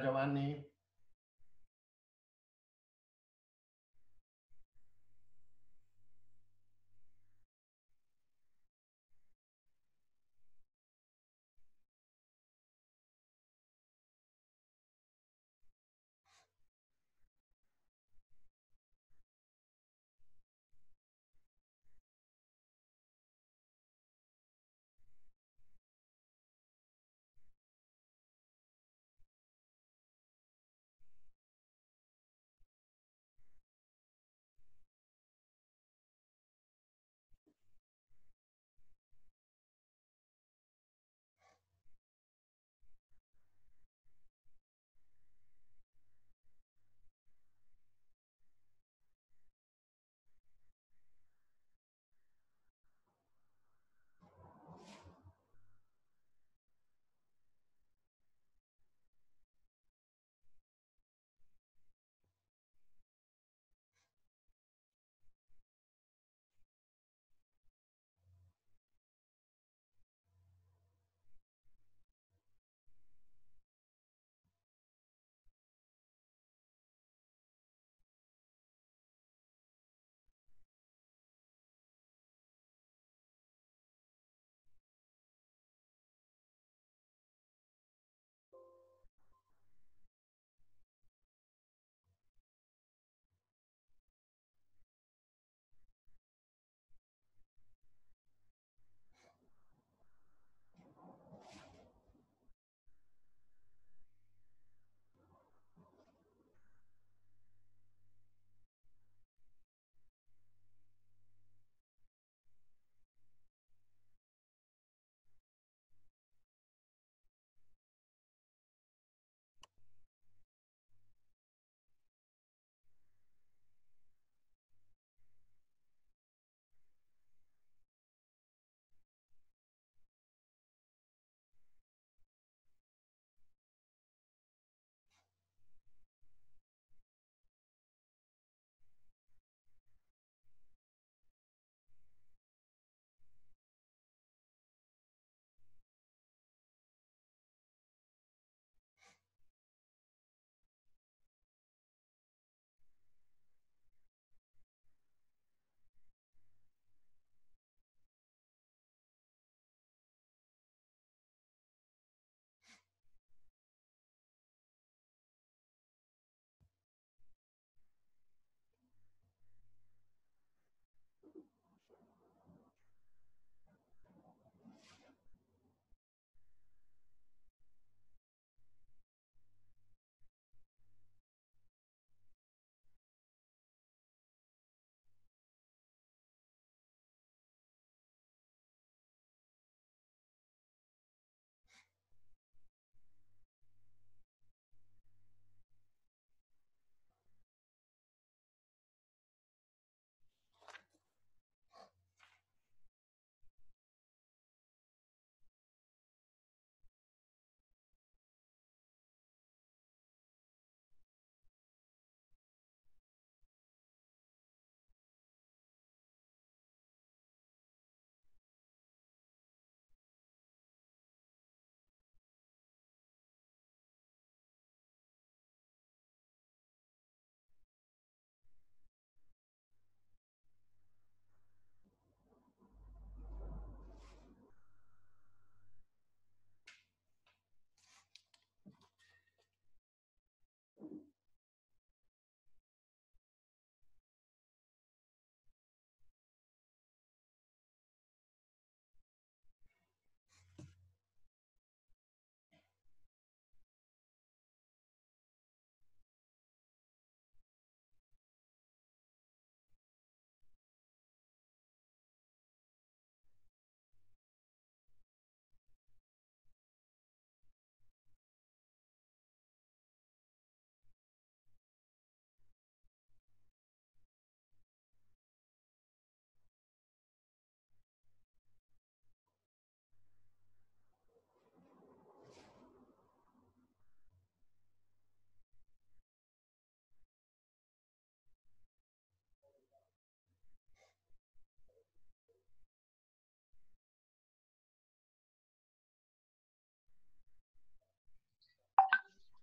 Ciao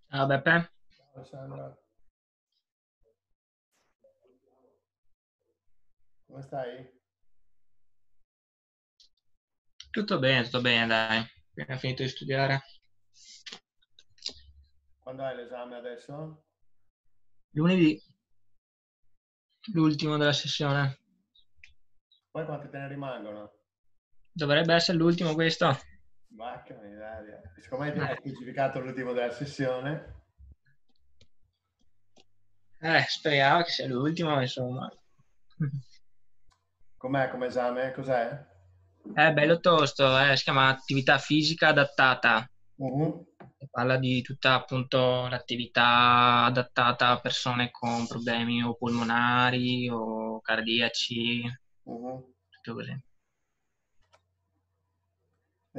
Ciao Beppe, Ciao Sandra, come stai? tutto bene, tutto bene, dai. Appena finito di studiare. Quando hai l'esame adesso? Lunedì, l'ultimo della sessione. Poi quanti te ne rimangono? Dovrebbe essere l'ultimo questo. Vacca miseria. Siccome hai Eh, specificato l'ultimo della sessione, eh, speriamo che sia l'ultimo, insomma. com'è come esame? Cos'è? È bello tosto, eh, si chiama attività fisica adattata. E Parla di tutta appunto l'attività adattata a persone con problemi o polmonari o cardiaci, mhm. tutto così.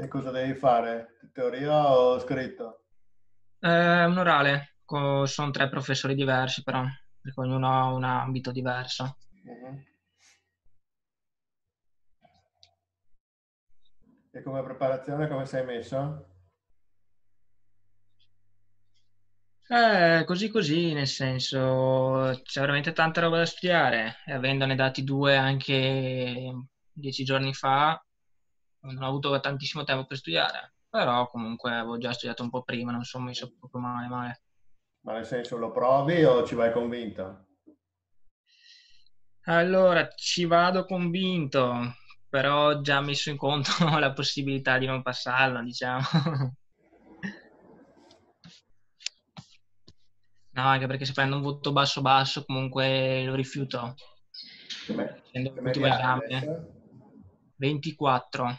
E cosa devi fare? Teoria o scritto? È un orale, co- sono tre professori diversi però, perché ognuno ha un ambito diverso. Mhm. E come preparazione come sei messo? Eh, così così, nel senso, c'è veramente tanta roba da studiare e avendone dati due anche dieci giorni fa, non ho avuto tantissimo tempo per studiare, però comunque avevo già studiato un po' prima, non sono messo proprio male male. Ma nel senso lo provi o ci vai convinto? Allora, ci vado convinto, però ho già messo in conto la possibilità di non passarlo, diciamo. No, anche perché se prendo un voto basso basso comunque lo rifiuto. Che me- Essendo che l'ultimo media hai esame adesso? 24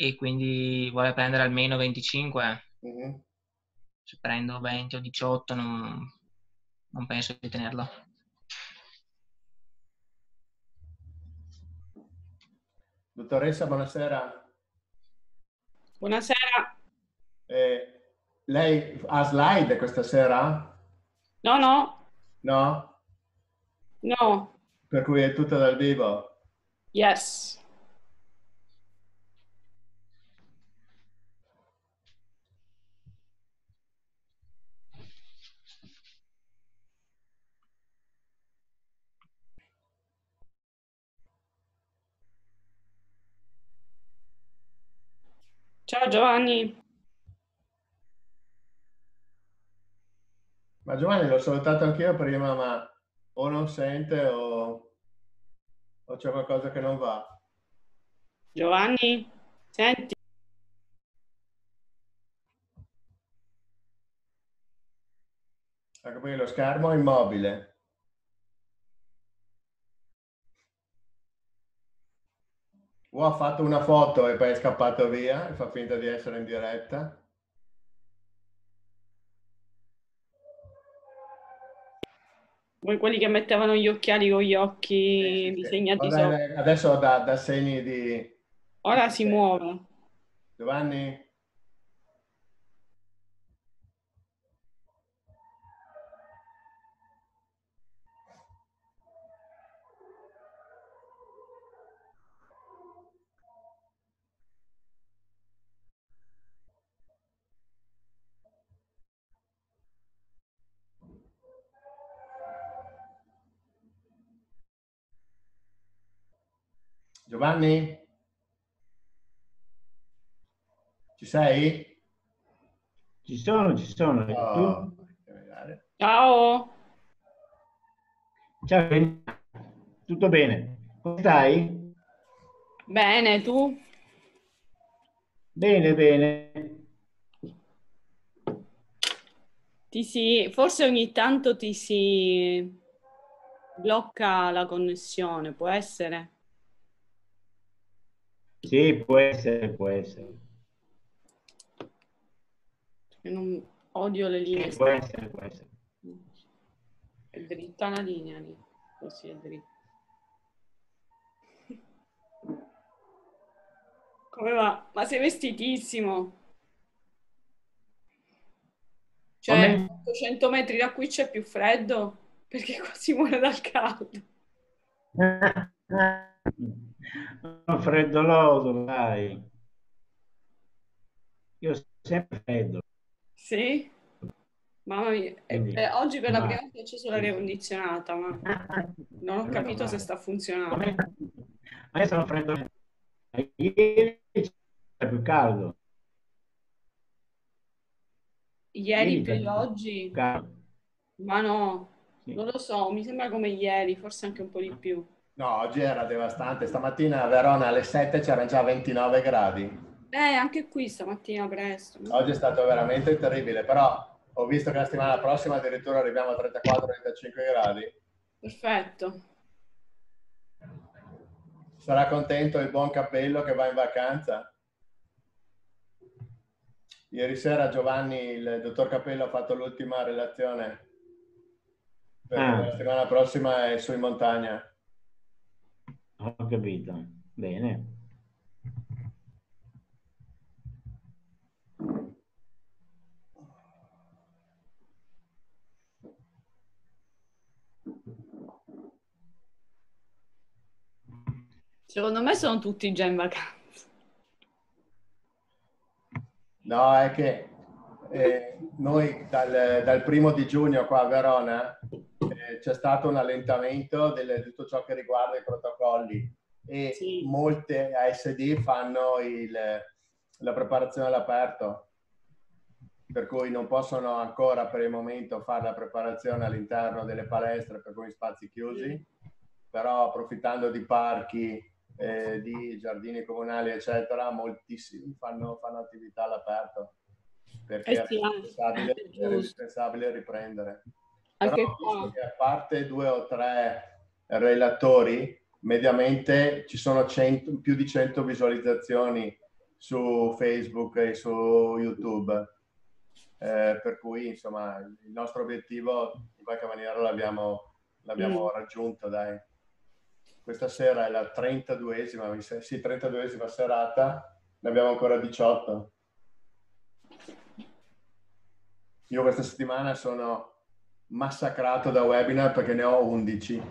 e quindi vuole prendere almeno 25. Mhm. Se prendo 20 o 18 non, non penso di tenerlo. Dottoressa, buonasera. Buonasera. Eh, lei ha slide questa sera? No, no, No? no. Per cui è tutto dal vivo? Yes. Ciao Giovanni. Ma Giovanni l'ho salutato anch'io prima, ma o non sente o, o c'è qualcosa che non va. Giovanni, senti? Anche perché lo schermo è immobile. O ha fatto una foto e poi è scappato via e fa finta di essere in diretta. Voi quelli che mettevano gli occhiali con gli occhi Sì, sì, disegnati sopra. Adesso dà, dà segni di... Ora si muove. Giovanni? Giovanni? Ci sei? Ci sono, ci sono. Oh. Ciao. Ciao, Reni. tutto bene? Come stai? Bene, tu? Bene, bene. Ti si... Forse ogni tanto ti si blocca la connessione, può essere? Sì, può essere, può essere. Perché non... Odio le linee. Sì, può essere, può essere. È dritta la linea lì. Così è dritta. Come va? Ma sei vestitissimo. Cioè, Come? 800 metri da qui c'è più freddo? Perché qua si muore dal caldo. Sono freddoloso, dai. Io sempre freddo. Sì? Mamma mia, e- Quindi, e oggi per la ma- prima volta ho acceso l'aria condizionata, ma non ho capito se sta funzionando. A me- a me sono freddo. Ieri c'era più caldo. Ieri Ieri c'era oggi, ma no, Sì. non lo so, mi sembra come ieri, forse anche un po' di più. No, oggi era devastante. Stamattina a Verona alle 7 c'erano già 29 gradi. Eh, anche qui stamattina presto. Oggi è stato veramente terribile, però ho visto che la settimana prossima addirittura arriviamo a 34-35 gradi. Perfetto. Sarà contento il buon Cappello che va in vacanza? Ieri sera Giovanni, il dottor Cappello, ha fatto l'ultima relazione. Per Ah. la settimana prossima è su in montagna. Ho capito. Bene. Secondo me sono tutti già in vacanza. No, è che eh, noi dal, dal primo di giugno qua a Verona eh, c'è stato un allentamento del- di tutto ciò che riguarda i protocolli e Sì. molte ASD fanno il- la preparazione all'aperto, per cui non possono ancora per il momento fare la preparazione all'interno delle palestre per cui spazi chiusi, però approfittando di parchi, eh, di giardini comunali, eccetera, moltissimi fanno, fanno attività all'aperto perché Eh è, sì, è giusto. indispensabile riprendere. Anche qua. a parte due o tre relatori, mediamente ci sono 100 più di 100 visualizzazioni su Facebook e su YouTube. Eh, per cui, insomma, il nostro obiettivo in qualche maniera l'abbiamo, l'abbiamo Mm. raggiunto, dai. Questa sera è la 32esima, mi sa- sì, 32esima serata, ne abbiamo ancora 18. Io questa settimana sono massacrato da webinar perché ne ho 11.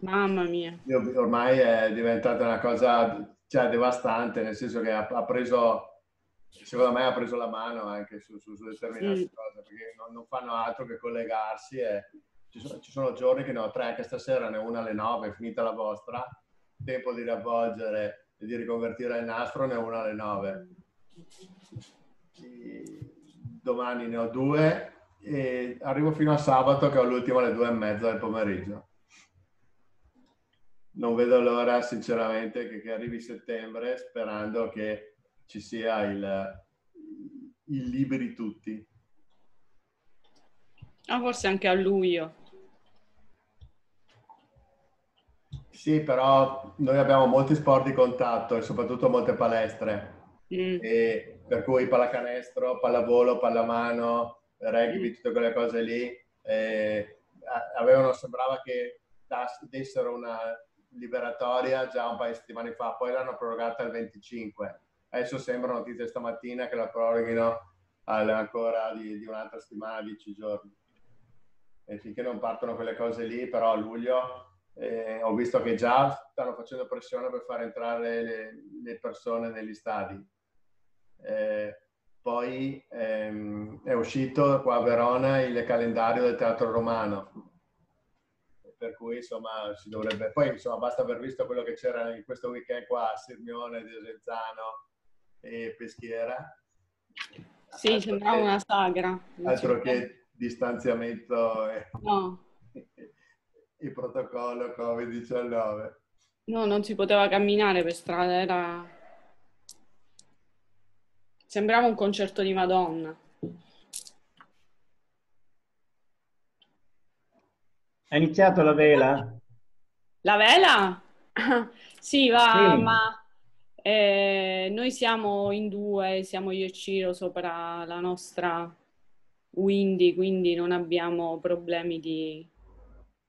Mamma mia. Io- ormai è diventata una cosa cioè, devastante, nel senso che ha, ha preso, secondo me ha preso la mano anche su, su- su determinate Sì. cose, perché non, non fanno altro che collegarsi e ci sono, ci sono giorni che ne ho tre, anche stasera ne ho una alle 9, è finita la vostra, tempo di riavvolgere e di riconvertire il nastro, ne ho una alle 9. E domani ne ho due e arrivo fino a sabato che ho l'ultimo alle due e mezza del pomeriggio. Non vedo l'ora sinceramente che, che arrivi settembre sperando che ci sia il, il liberi tutti. Ah, forse anche a luglio. Sì, però noi abbiamo molti sport di contatto e soprattutto molte palestre. Mm. per cui pallacanestro, pallavolo, pallamano, rugby, Mm. tutte quelle cose lì, eh, avevano, sembrava che dessero una liberatoria già un paio di settimane fa, poi l'hanno prorogata al 25. Adesso sembra notizia stamattina che la proroghino ancora di, di un'altra settimana, 10 giorni. E finché non partono quelle cose lì, però a luglio eh, ho visto che già stanno facendo pressione per far entrare le, le persone negli stadi. Eh, poi ehm, è uscito qua a Verona il calendario del Teatro Romano, per cui insomma si dovrebbe... Poi insomma basta aver visto quello che c'era in questo weekend qua a Sirmione, Desenzano e Peschiera. Sì, Altro sembrava che- una sagra. Altro che distanziamento e, No, e protocollo Covid-19. no, non si poteva camminare per strada, era... Sembrava un concerto di Madonna. È iniziato la vela? La vela? Sì, va, Sì. ma eh, noi siamo in due, siamo io e Ciro sopra la nostra Windy, quindi non abbiamo problemi di,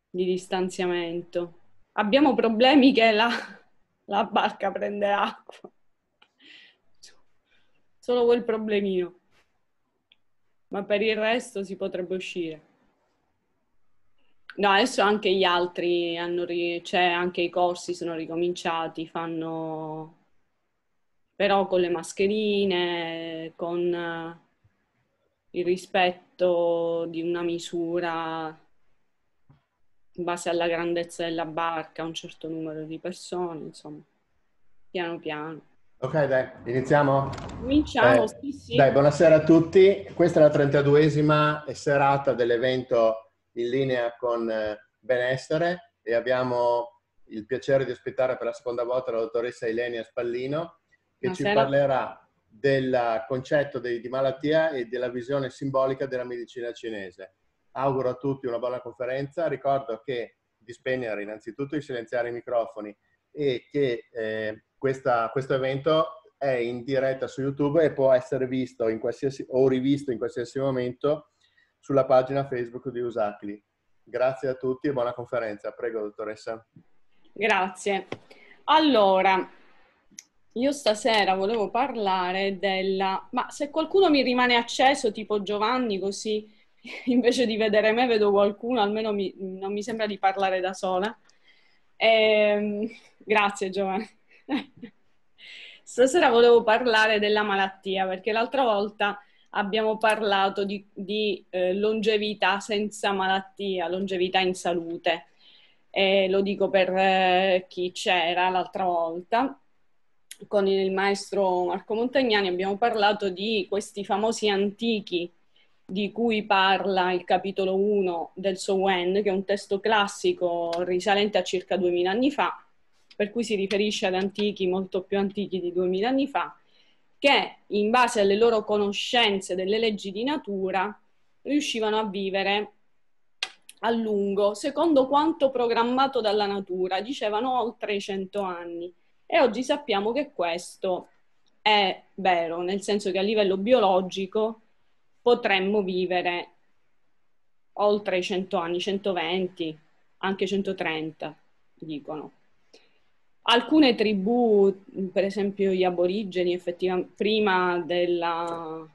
di distanziamento. Abbiamo problemi che la, la barca prende acqua. Solo quel problemino. Ma per il resto si potrebbe uscire. No, adesso anche gli altri hanno, ri- cioè anche i corsi sono ricominciati, fanno però con le mascherine, con, eh, il rispetto di una misura in base alla grandezza della barca, un certo numero di persone, insomma, piano piano. Ok, dai, iniziamo? Cominciamo, Eh, sì, sì. Dai, buonasera a tutti. Questa è la 32esima serata dell'evento in linea con eh, Benessere e abbiamo il piacere di ospitare per la seconda volta la dottoressa Ilenia Spallino che ci Buonasera. parlerà del concetto di, di malattia e della visione simbolica della medicina cinese. Auguro a tutti una buona conferenza. Ricordo che di spegnere innanzitutto di silenziare i microfoni e che eh, questa- questo evento è in diretta su YouTube e può essere visto o rivisto in qualsiasi momento sulla pagina Facebook di Usacli. Grazie a tutti e buona conferenza. Prego, dottoressa. Grazie. Allora, io stasera volevo parlare della... Ma se qualcuno mi rimane acceso, tipo Giovanni, così invece di vedere me vedo qualcuno, almeno mi- non mi sembra di parlare da sola. Ehm, grazie Giovanni. Stasera volevo parlare della malattia perché l'altra volta abbiamo parlato di, di, eh, longevità senza malattia, longevità in salute. E lo dico per eh, chi c'era l'altra volta. Con il maestro Marco Montagnani abbiamo parlato di questi famosi antichi di cui parla il capitolo 1 del Sowen, che è un testo classico risalente a circa 2000 anni fa, per cui si riferisce ad antichi molto più antichi di 2000 anni fa, che in base alle loro conoscenze delle leggi di natura riuscivano a vivere a lungo, secondo quanto programmato dalla natura, dicevano oltre i 100 anni. E oggi sappiamo che questo è vero, nel senso che a livello biologico potremmo vivere oltre i 100 anni, 120, anche 130, dicono. Alcune tribù, per esempio gli aborigeni, effettivamente prima della,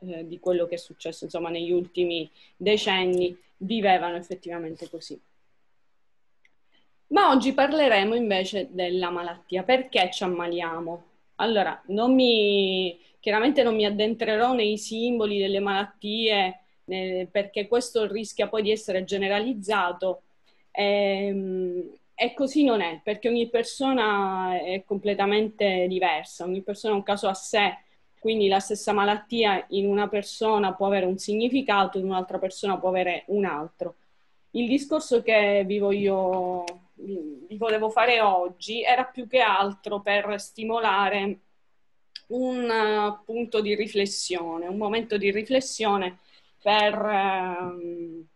eh, di quello che è successo insomma, negli ultimi decenni, vivevano effettivamente così. Ma oggi parleremo invece della malattia. Perché ci ammaliamo? Allora, non mi, chiaramente non mi addentrerò nei simboli delle malattie eh, perché questo rischia poi di essere generalizzato. Ehm, e così non è, perché ogni persona è completamente diversa, ogni persona è un caso a sé, quindi la stessa malattia in una persona può avere un significato, in un'altra persona può avere un altro. Il discorso che vi voglio, vi volevo fare oggi era più che altro per stimolare un uh, punto di riflessione, un momento di riflessione per, ehm,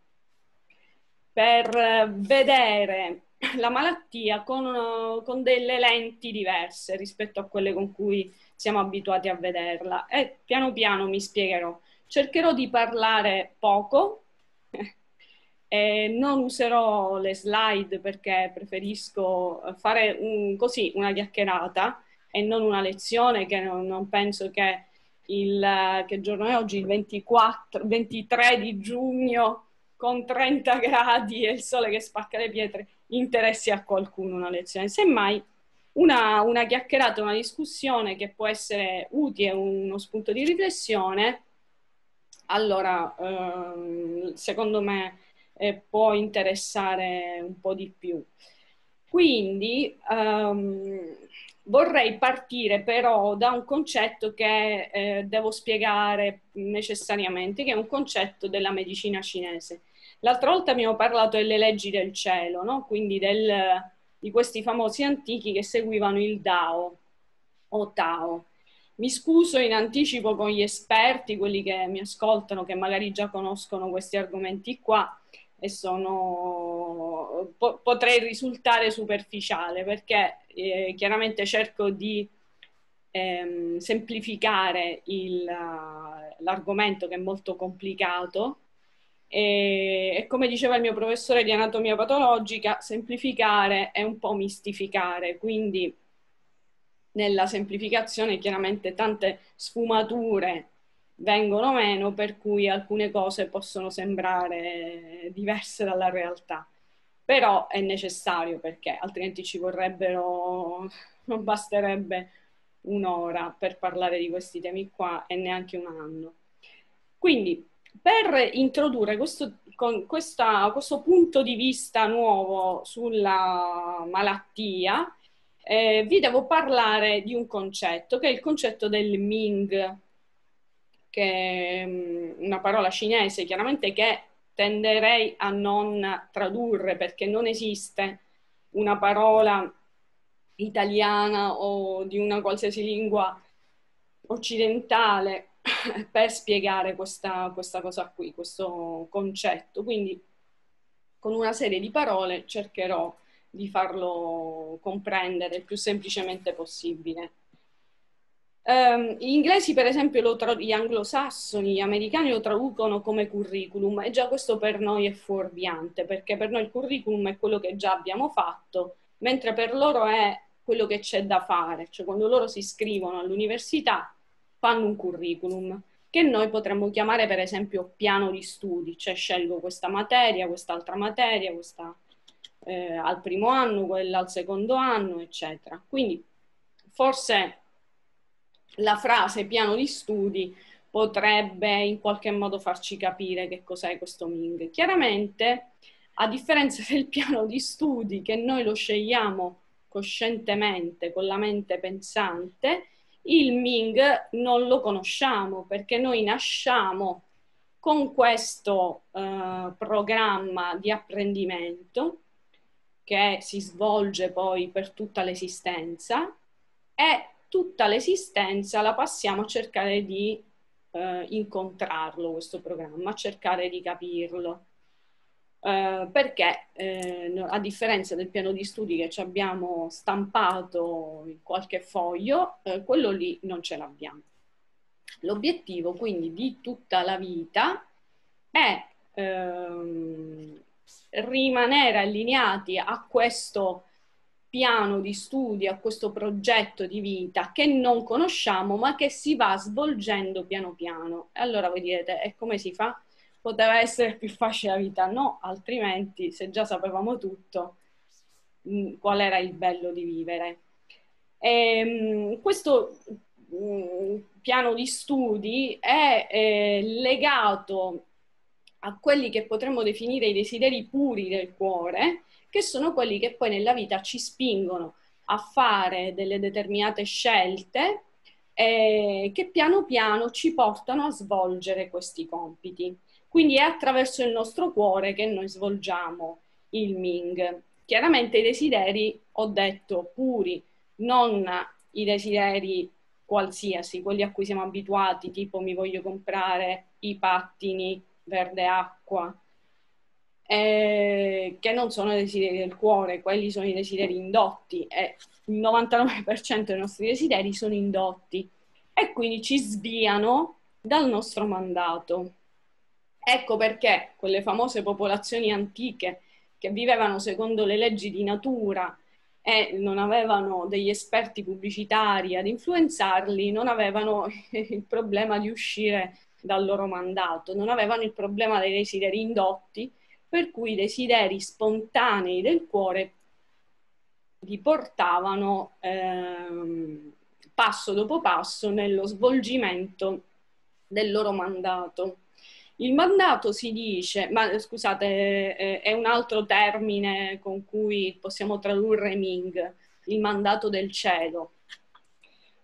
per vedere la malattia con, con delle lenti diverse rispetto a quelle con cui siamo abituati a vederla e piano piano mi spiegherò. Cercherò di parlare poco, e non userò le slide perché preferisco fare un, così una chiacchierata e non una lezione che non, non penso che il che giorno è oggi il 24 23 di giugno con 30 gradi e il sole che spacca le pietre interessi a qualcuno una lezione semmai una, una chiacchierata una discussione che può essere utile uno spunto di riflessione allora ehm, secondo me eh, può interessare un po' di più. Quindi ehm, vorrei partire però da un concetto che eh, devo spiegare necessariamente, che è un concetto della medicina cinese. L'altra volta abbiamo parlato delle leggi del cielo, no? quindi del, di questi famosi antichi che seguivano il Dao o Tao. Mi scuso in anticipo con gli esperti, quelli che mi ascoltano, che magari già conoscono questi argomenti qua, e sono, po- potrei risultare superficiale perché eh, chiaramente cerco di ehm, semplificare il, l'argomento che è molto complicato e, e come diceva il mio professore di anatomia patologica, semplificare è un po' mistificare, quindi nella semplificazione chiaramente tante sfumature vengono meno, per cui alcune cose possono sembrare diverse dalla realtà. Però è necessario perché altrimenti ci vorrebbero, non basterebbe un'ora per parlare di questi temi qua e neanche un anno. Quindi per introdurre questo, questa, questo punto di vista nuovo sulla malattia, eh, vi devo parlare di un concetto che è il concetto del Ming, che è mm, una parola cinese chiaramente che tenderei a non tradurre perché non esiste una parola italiana o di una qualsiasi lingua occidentale per spiegare questa, questa cosa qui, questo concetto. Quindi con una serie di parole cercherò di farlo comprendere il più semplicemente possibile. Um, gli inglesi, per esempio, tra- gli anglosassoni, gli americani lo traducono come curriculum e già questo per noi è fuorviante, perché per noi il curriculum è quello che già abbiamo fatto, mentre per loro è quello che c'è da fare, cioè quando loro si iscrivono all'università fanno un curriculum che noi potremmo chiamare per esempio piano di studi, cioè scelgo questa materia, quest'altra materia, questa eh, al primo anno, quella al secondo anno, eccetera. Quindi forse la frase piano di studi potrebbe in qualche modo farci capire che cos'è questo Ming. Chiaramente, a differenza del piano di studi che noi lo scegliamo coscientemente, con la mente pensante, il Ming non lo conosciamo perché noi nasciamo con questo eh, programma di apprendimento che si svolge poi per tutta l'esistenza e tutta l'esistenza la passiamo a cercare di eh, incontrarlo, questo programma, a cercare di capirlo. Eh, perché eh, a differenza del piano di studi che ci abbiamo stampato in qualche foglio, eh, quello lì non ce l'abbiamo. L'obiettivo quindi di tutta la vita è ehm, rimanere allineati a questo piano di studi, a questo progetto di vita che non conosciamo ma che si va svolgendo piano piano. Allora voi direte, e come si fa? Poteva essere più facile la vita, no, altrimenti se già sapevamo tutto, mh, qual era il bello di vivere. E, mh, questo mh, piano di studi è eh, legato a quelli che potremmo definire i desideri puri del cuore, che sono quelli che poi nella vita ci spingono a fare delle determinate scelte eh, che piano piano ci portano a svolgere questi compiti. Quindi è attraverso il nostro cuore che noi svolgiamo il Ming. Chiaramente i desideri, ho detto, puri, non i desideri qualsiasi, quelli a cui siamo abituati, tipo mi voglio comprare i pattini verde acqua, eh, che non sono i desideri del cuore, quelli sono i desideri indotti e il 99% dei nostri desideri sono indotti e quindi ci sviano dal nostro mandato. Ecco perché quelle famose popolazioni antiche che vivevano secondo le leggi di natura e non avevano degli esperti pubblicitari ad influenzarli, non avevano il problema di uscire dal loro mandato, non avevano il problema dei desideri indotti, per cui i desideri spontanei del cuore li portavano ehm, passo dopo passo nello svolgimento del loro mandato. Il mandato si dice, ma scusate, è un altro termine con cui possiamo tradurre Ming, il mandato del cielo.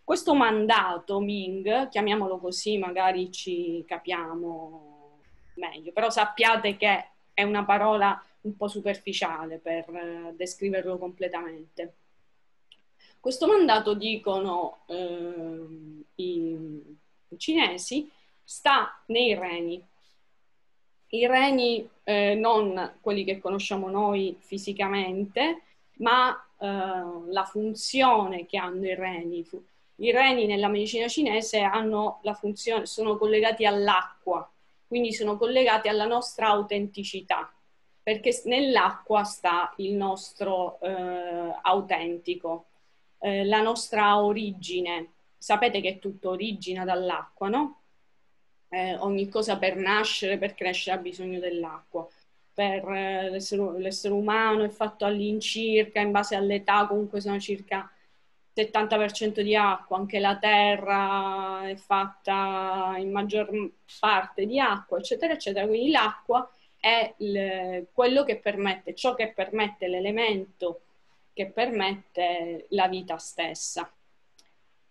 Questo mandato Ming, chiamiamolo così, magari ci capiamo meglio, però sappiate che è una parola un po' superficiale per eh, descriverlo completamente. Questo mandato, dicono eh, i cinesi, sta nei reni, i reni eh, non quelli che conosciamo noi fisicamente, ma eh, la funzione che hanno i reni. I reni nella medicina cinese funzione, sono collegati all'acqua, quindi sono collegati alla nostra autenticità, perché nell'acqua sta il nostro eh, autentico, eh, la nostra origine. Sapete che tutto origina dall'acqua, no? Eh, ogni cosa per nascere, per crescere ha bisogno dell'acqua. Per eh, l'essere, l'essere, umano è fatto all'incirca, in base all'età, comunque sono circa 70% di acqua, anche la terra è fatta in maggior parte di acqua, eccetera, eccetera. Quindi l'acqua è il, quello che permette, ciò che permette l'elemento che permette la vita stessa.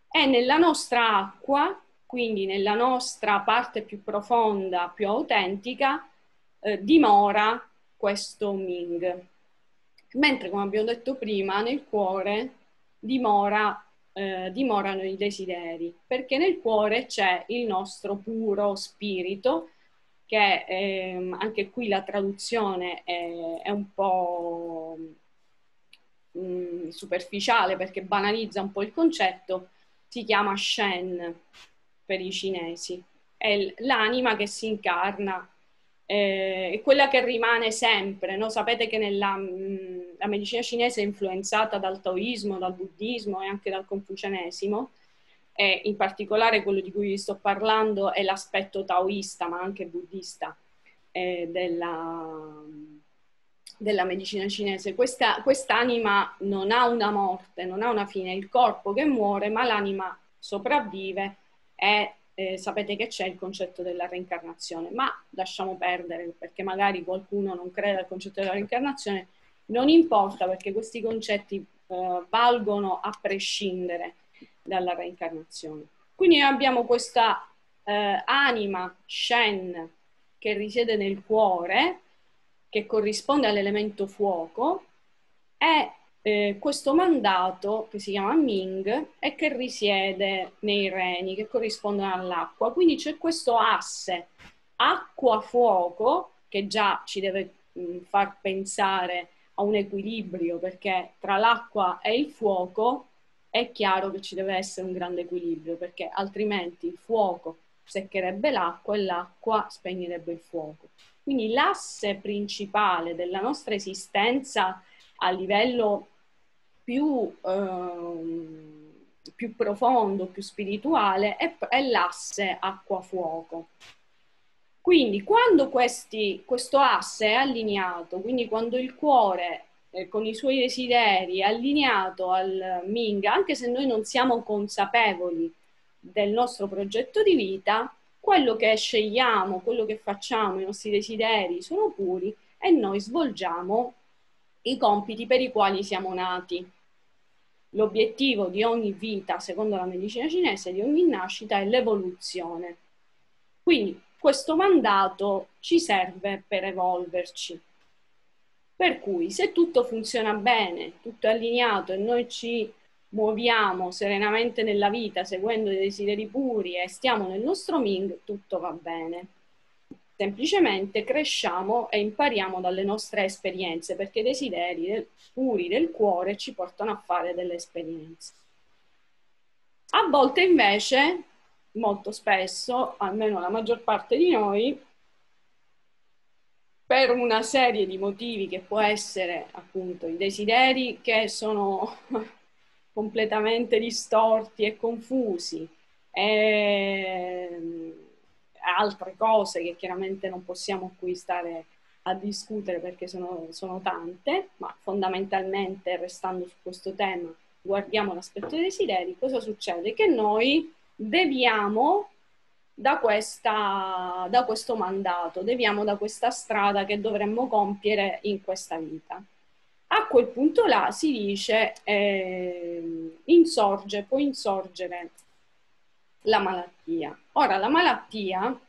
E nella nostra acqua, quindi nella nostra parte più profonda, più autentica, eh, dimora questo Ming. Mentre, come abbiamo detto prima, nel cuore dimora, eh, dimorano i desideri, perché nel cuore c'è il nostro puro spirito, che ehm, anche qui la traduzione è, è un po' mm, superficiale perché banalizza un po' il concetto, si chiama Shen per i cinesi. È l'anima che si incarna eh, è quella che rimane sempre. No? Sapete che nella mh, la medicina cinese è influenzata dal taoismo, dal buddismo e anche dal confucianesimo e in particolare quello di cui vi sto parlando è l'aspetto taoista ma anche buddista eh, della, della, medicina cinese. Questa, quest'anima non ha una morte, non ha una fine, il corpo che muore ma l'anima sopravvive e eh, sapete che c'è il concetto della reincarnazione, ma lasciamo perdere perché magari qualcuno non crede al concetto della reincarnazione, non importa perché questi concetti eh, valgono a prescindere dalla reincarnazione. Quindi abbiamo questa eh, anima Shen che risiede nel cuore, che corrisponde all'elemento fuoco, e eh, questo mandato che si chiama Ming e che risiede nei reni che corrispondono all'acqua. Quindi c'è questo asse acqua-fuoco che già ci deve mh, mm, far pensare a un equilibrio perché tra l'acqua e il fuoco è chiaro che ci deve essere un grande equilibrio perché altrimenti il fuoco seccherebbe l'acqua e l'acqua spegnerebbe il fuoco. Quindi l'asse principale della nostra esistenza a livello più, ehm, più profondo, più spirituale, è, è l'asse acqua-fuoco. Quindi quando questi, questo asse è allineato, quindi quando il cuore eh, con i suoi desideri è allineato al Ming, anche se noi non siamo consapevoli del nostro progetto di vita, quello che scegliamo, quello che facciamo, i nostri desideri sono puri e noi svolgiamo i compiti per i quali siamo nati. L'obiettivo di ogni vita, secondo la medicina cinese, di ogni nascita è l'evoluzione. Quindi questo mandato ci serve per evolverci. Per cui se tutto funziona bene, tutto è allineato e noi ci muoviamo serenamente nella vita seguendo dei desideri puri e stiamo nel nostro Ming, tutto va bene semplicemente cresciamo e impariamo dalle nostre esperienze, perché i desideri del, puri del cuore ci portano a fare delle esperienze. A volte invece, molto spesso, almeno la maggior parte di noi, per una serie di motivi che può essere appunto i desideri che sono completamente distorti e confusi, e altre cose che chiaramente non possiamo qui stare a discutere perché sono, sono tante, ma fondamentalmente restando su questo tema guardiamo l'aspetto dei desideri, cosa succede? Che noi deviamo da, questa, da questo mandato, deviamo da questa strada che dovremmo compiere in questa vita. A quel punto là si dice eh, insorge, può insorgere la malattia. Ora, la malattia,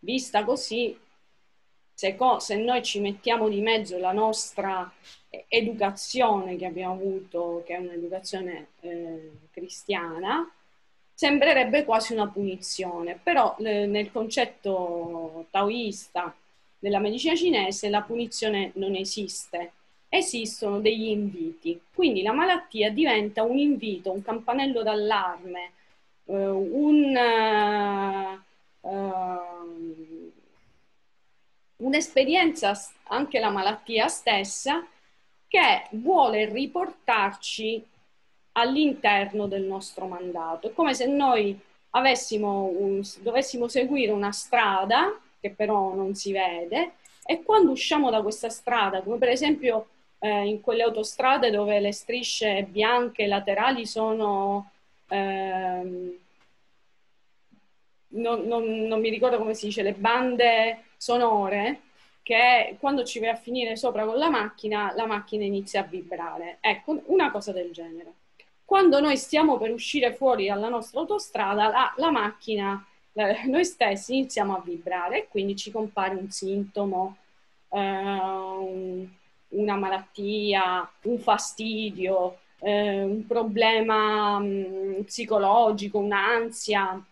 vista così, se, se noi ci mettiamo di mezzo la nostra educazione che abbiamo avuto, che è un'educazione eh, cristiana, sembrerebbe quasi una punizione, però eh, nel concetto taoista della medicina cinese la punizione non esiste, esistono degli inviti, quindi la malattia diventa un invito, un campanello d'allarme, un, uh, un'esperienza, anche la malattia stessa, che vuole riportarci all'interno del nostro mandato. È come se noi avessimo dovessimo seguire una strada che però non si vede e quando usciamo da questa strada, come per esempio eh, in quelle autostrade dove le strisce bianche laterali sono, ehm, non, non, non mi ricordo come si dice, le bande sonore, che quando ci vai a finire sopra con la macchina, la macchina inizia a vibrare. Ecco, una cosa del genere. Quando noi stiamo per uscire fuori dalla nostra autostrada, la, la macchina, la, noi stessi iniziamo a vibrare e quindi ci compare un sintomo, eh, un, una malattia, un fastidio, eh, un problema mh, mm, psicologico, un'ansia,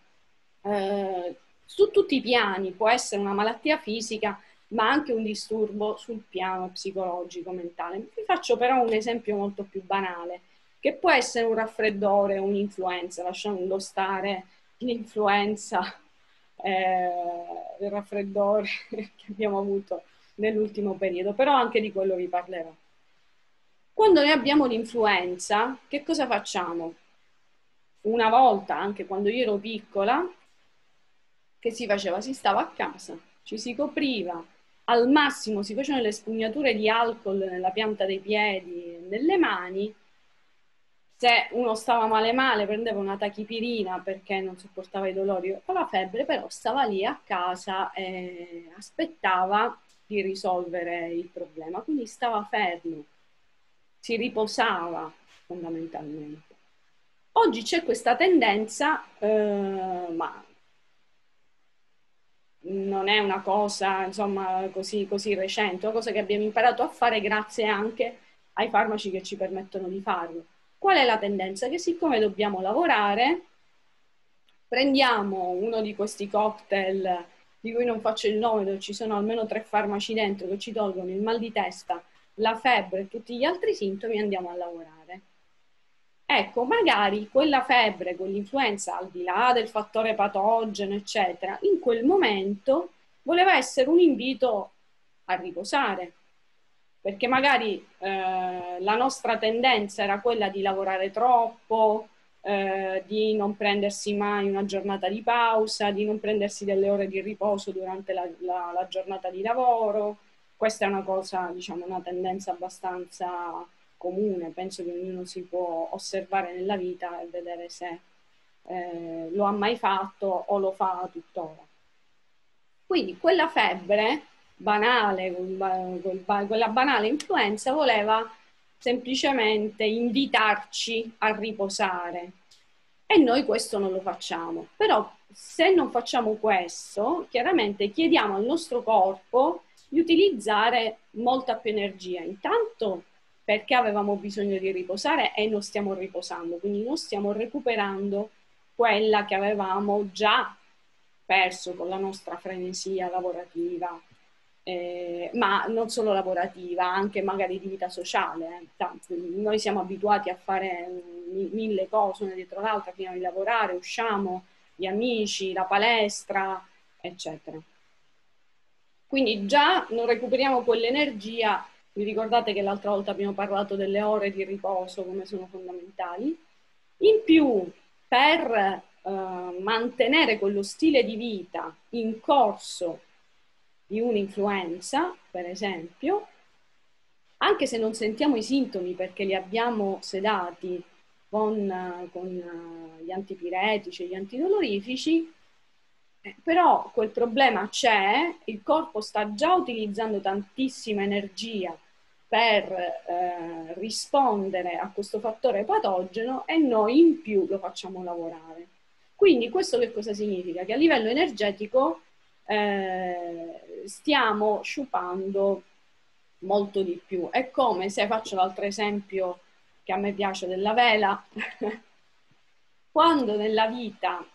eh, su tutti i piani, può essere una malattia fisica, ma anche un disturbo sul piano psicologico, mentale. Vi faccio però un esempio molto più banale, che può essere un raffreddore, un'influenza, lasciando stare l'influenza, eh, il raffreddore che abbiamo avuto nell'ultimo periodo, però anche di quello vi parlerò. Quando noi abbiamo l'influenza, che cosa facciamo? Una volta, anche quando io ero piccola, che si faceva? Si stava a casa, ci si copriva, al massimo si facevano le spugnature di alcol nella pianta dei piedi, nelle mani. Se uno stava male male, prendeva una tachipirina perché non sopportava i dolori o la febbre, però stava lì a casa e aspettava di risolvere il problema, quindi stava fermo, si riposava fondamentalmente. Oggi c'è questa tendenza, eh, ma non è una cosa insomma così, così recente, è una cosa che abbiamo imparato a fare grazie anche ai farmaci che ci permettono di farlo. Qual è la tendenza? Che siccome dobbiamo lavorare, prendiamo uno di questi cocktail di cui non faccio il nome, dove ci sono almeno tre farmaci dentro che ci tolgono il mal di testa, la febbre e tutti gli altri sintomi, andiamo a lavorare. Ecco, magari quella febbre, quell'influenza, al di là del fattore patogeno, eccetera, in quel momento voleva essere un invito a riposare, perché magari eh, la nostra tendenza era quella di lavorare troppo, eh, di non prendersi mai una giornata di pausa, di non prendersi delle ore di riposo durante la, la, la giornata di lavoro. Questa è una cosa, diciamo, una tendenza abbastanza comune, penso che ognuno si può osservare nella vita e vedere se eh, lo ha mai fatto o lo fa tuttora. Quindi quella febbre banale, quella banale influenza voleva semplicemente invitarci a riposare e noi questo non lo facciamo. Però se non facciamo questo, chiaramente chiediamo al nostro corpo di utilizzare molta più energia. Intanto perché avevamo bisogno di riposare e non stiamo riposando, quindi non stiamo recuperando quella che avevamo già perso con la nostra frenesia lavorativa, eh, ma non solo lavorativa, anche magari di vita sociale. Eh. noi siamo abituati a fare mille cose una dietro l'altra, fino a lavorare, usciamo, gli amici, la palestra, eccetera. Quindi già non recuperiamo quell'energia vi ricordate che l'altra volta abbiamo parlato delle ore di riposo come sono fondamentali? In più, per eh, mantenere quello stile di vita in corso di un'influenza, per esempio, anche se non sentiamo i sintomi perché li abbiamo sedati con, con gli antipiretici e gli antidolorifici, però quel problema c'è, il corpo sta già utilizzando tantissima energia per eh, rispondere a questo fattore patogeno e noi in più lo facciamo lavorare. Quindi questo che cosa significa? Che a livello energetico eh, stiamo sciupando molto di più. È come se faccio l'altro esempio che a me piace della vela, quando nella vita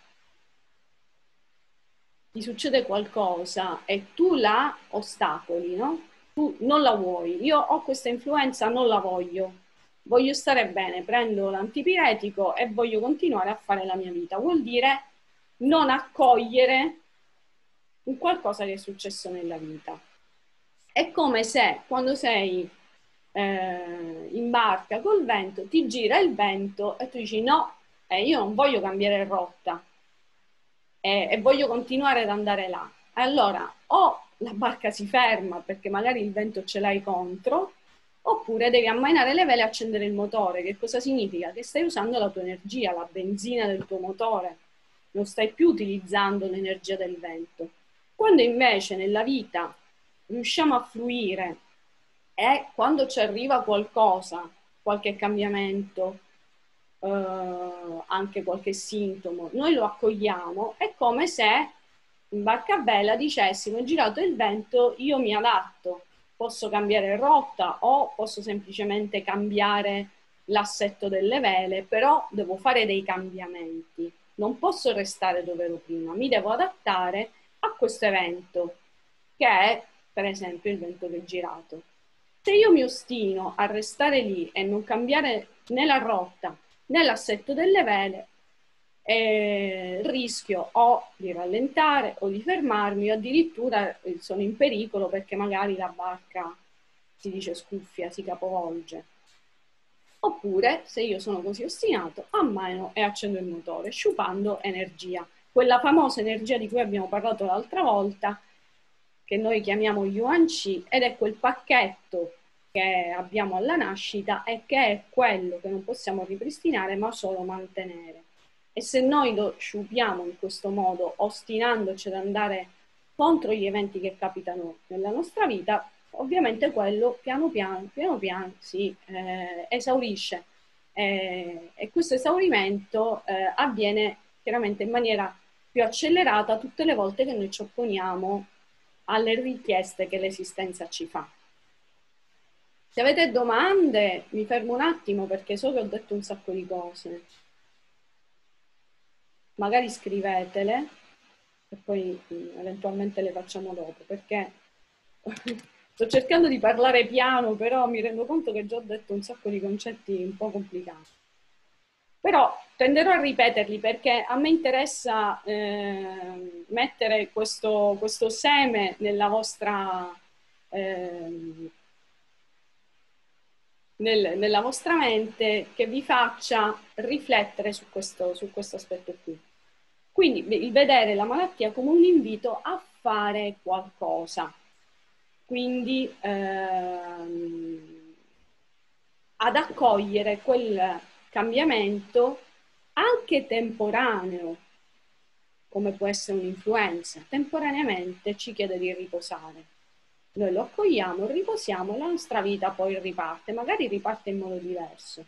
ti succede qualcosa e tu la ostacoli, no? Tu non la vuoi, io ho questa influenza, non la voglio, voglio stare bene, prendo l'antipiretico e voglio continuare a fare la mia vita. Vuol dire non accogliere un qualcosa che è successo nella vita. È come se quando sei eh, in barca col vento, ti gira il vento e tu dici no, eh, io non voglio cambiare rotta, e, e voglio continuare ad andare là. Allora, o la barca si ferma perché magari il vento ce l'hai contro, Oppure devi ammainare le vele e accendere il motore. Che cosa significa? Che stai usando la tua energia, la benzina del tuo motore. Non stai più utilizzando l'energia del vento. Quando invece nella vita riusciamo a fluire e quando ci arriva qualcosa, qualche cambiamento, eh, anche qualche sintomo, noi lo accogliamo, è come se in barca a vela dicessimo, girato il vento, io mi adatto, posso cambiare rotta o posso semplicemente cambiare l'assetto delle vele, però devo fare dei cambiamenti. Non posso restare dove ero prima, mi devo adattare a questo evento, che è per esempio il vento che è girato. Se io mi ostino a restare lì e non cambiare né la rotta né l'assetto delle vele, eh, rischio o di rallentare o di fermarmi o addirittura eh, sono in pericolo perché magari la barca si dice scuffia, si capovolge. Oppure, se io sono così ostinato, ammano e accendo il motore, sciupando energia. Quella famosa energia di cui abbiamo parlato l'altra volta, che noi chiamiamo Yuan Qi, ed è quel pacchetto che abbiamo alla nascita e che è quello che non possiamo ripristinare ma solo mantenere. E se noi lo sciupiamo in questo modo, ostinandoci ad andare contro gli eventi che capitano nella nostra vita, ovviamente quello piano piano, piano piano si eh, esaurisce. Eh, e questo esaurimento eh, avviene chiaramente in maniera più accelerata tutte le volte che noi ci opponiamo alle richieste che l'esistenza ci fa. Se avete domande, mi fermo un attimo perché so che ho detto un sacco di cose magari scrivetele e poi mm, eventualmente le facciamo dopo, perché sto cercando di parlare piano, però mi rendo conto che già ho detto un sacco di concetti un po' complicati. Però tenderò a ripeterli perché a me interessa eh, mettere questo, questo, seme nella vostra, eh, nel, nella vostra mente che vi faccia riflettere su questo, su questo aspetto qui. Quindi il vedere la malattia come un invito a fare qualcosa, quindi ehm, ad accogliere quel cambiamento anche temporaneo, come può essere un'influenza, temporaneamente ci chiede di riposare. Noi lo accogliamo, riposiamo la nostra vita poi riparte, magari riparte in modo diverso.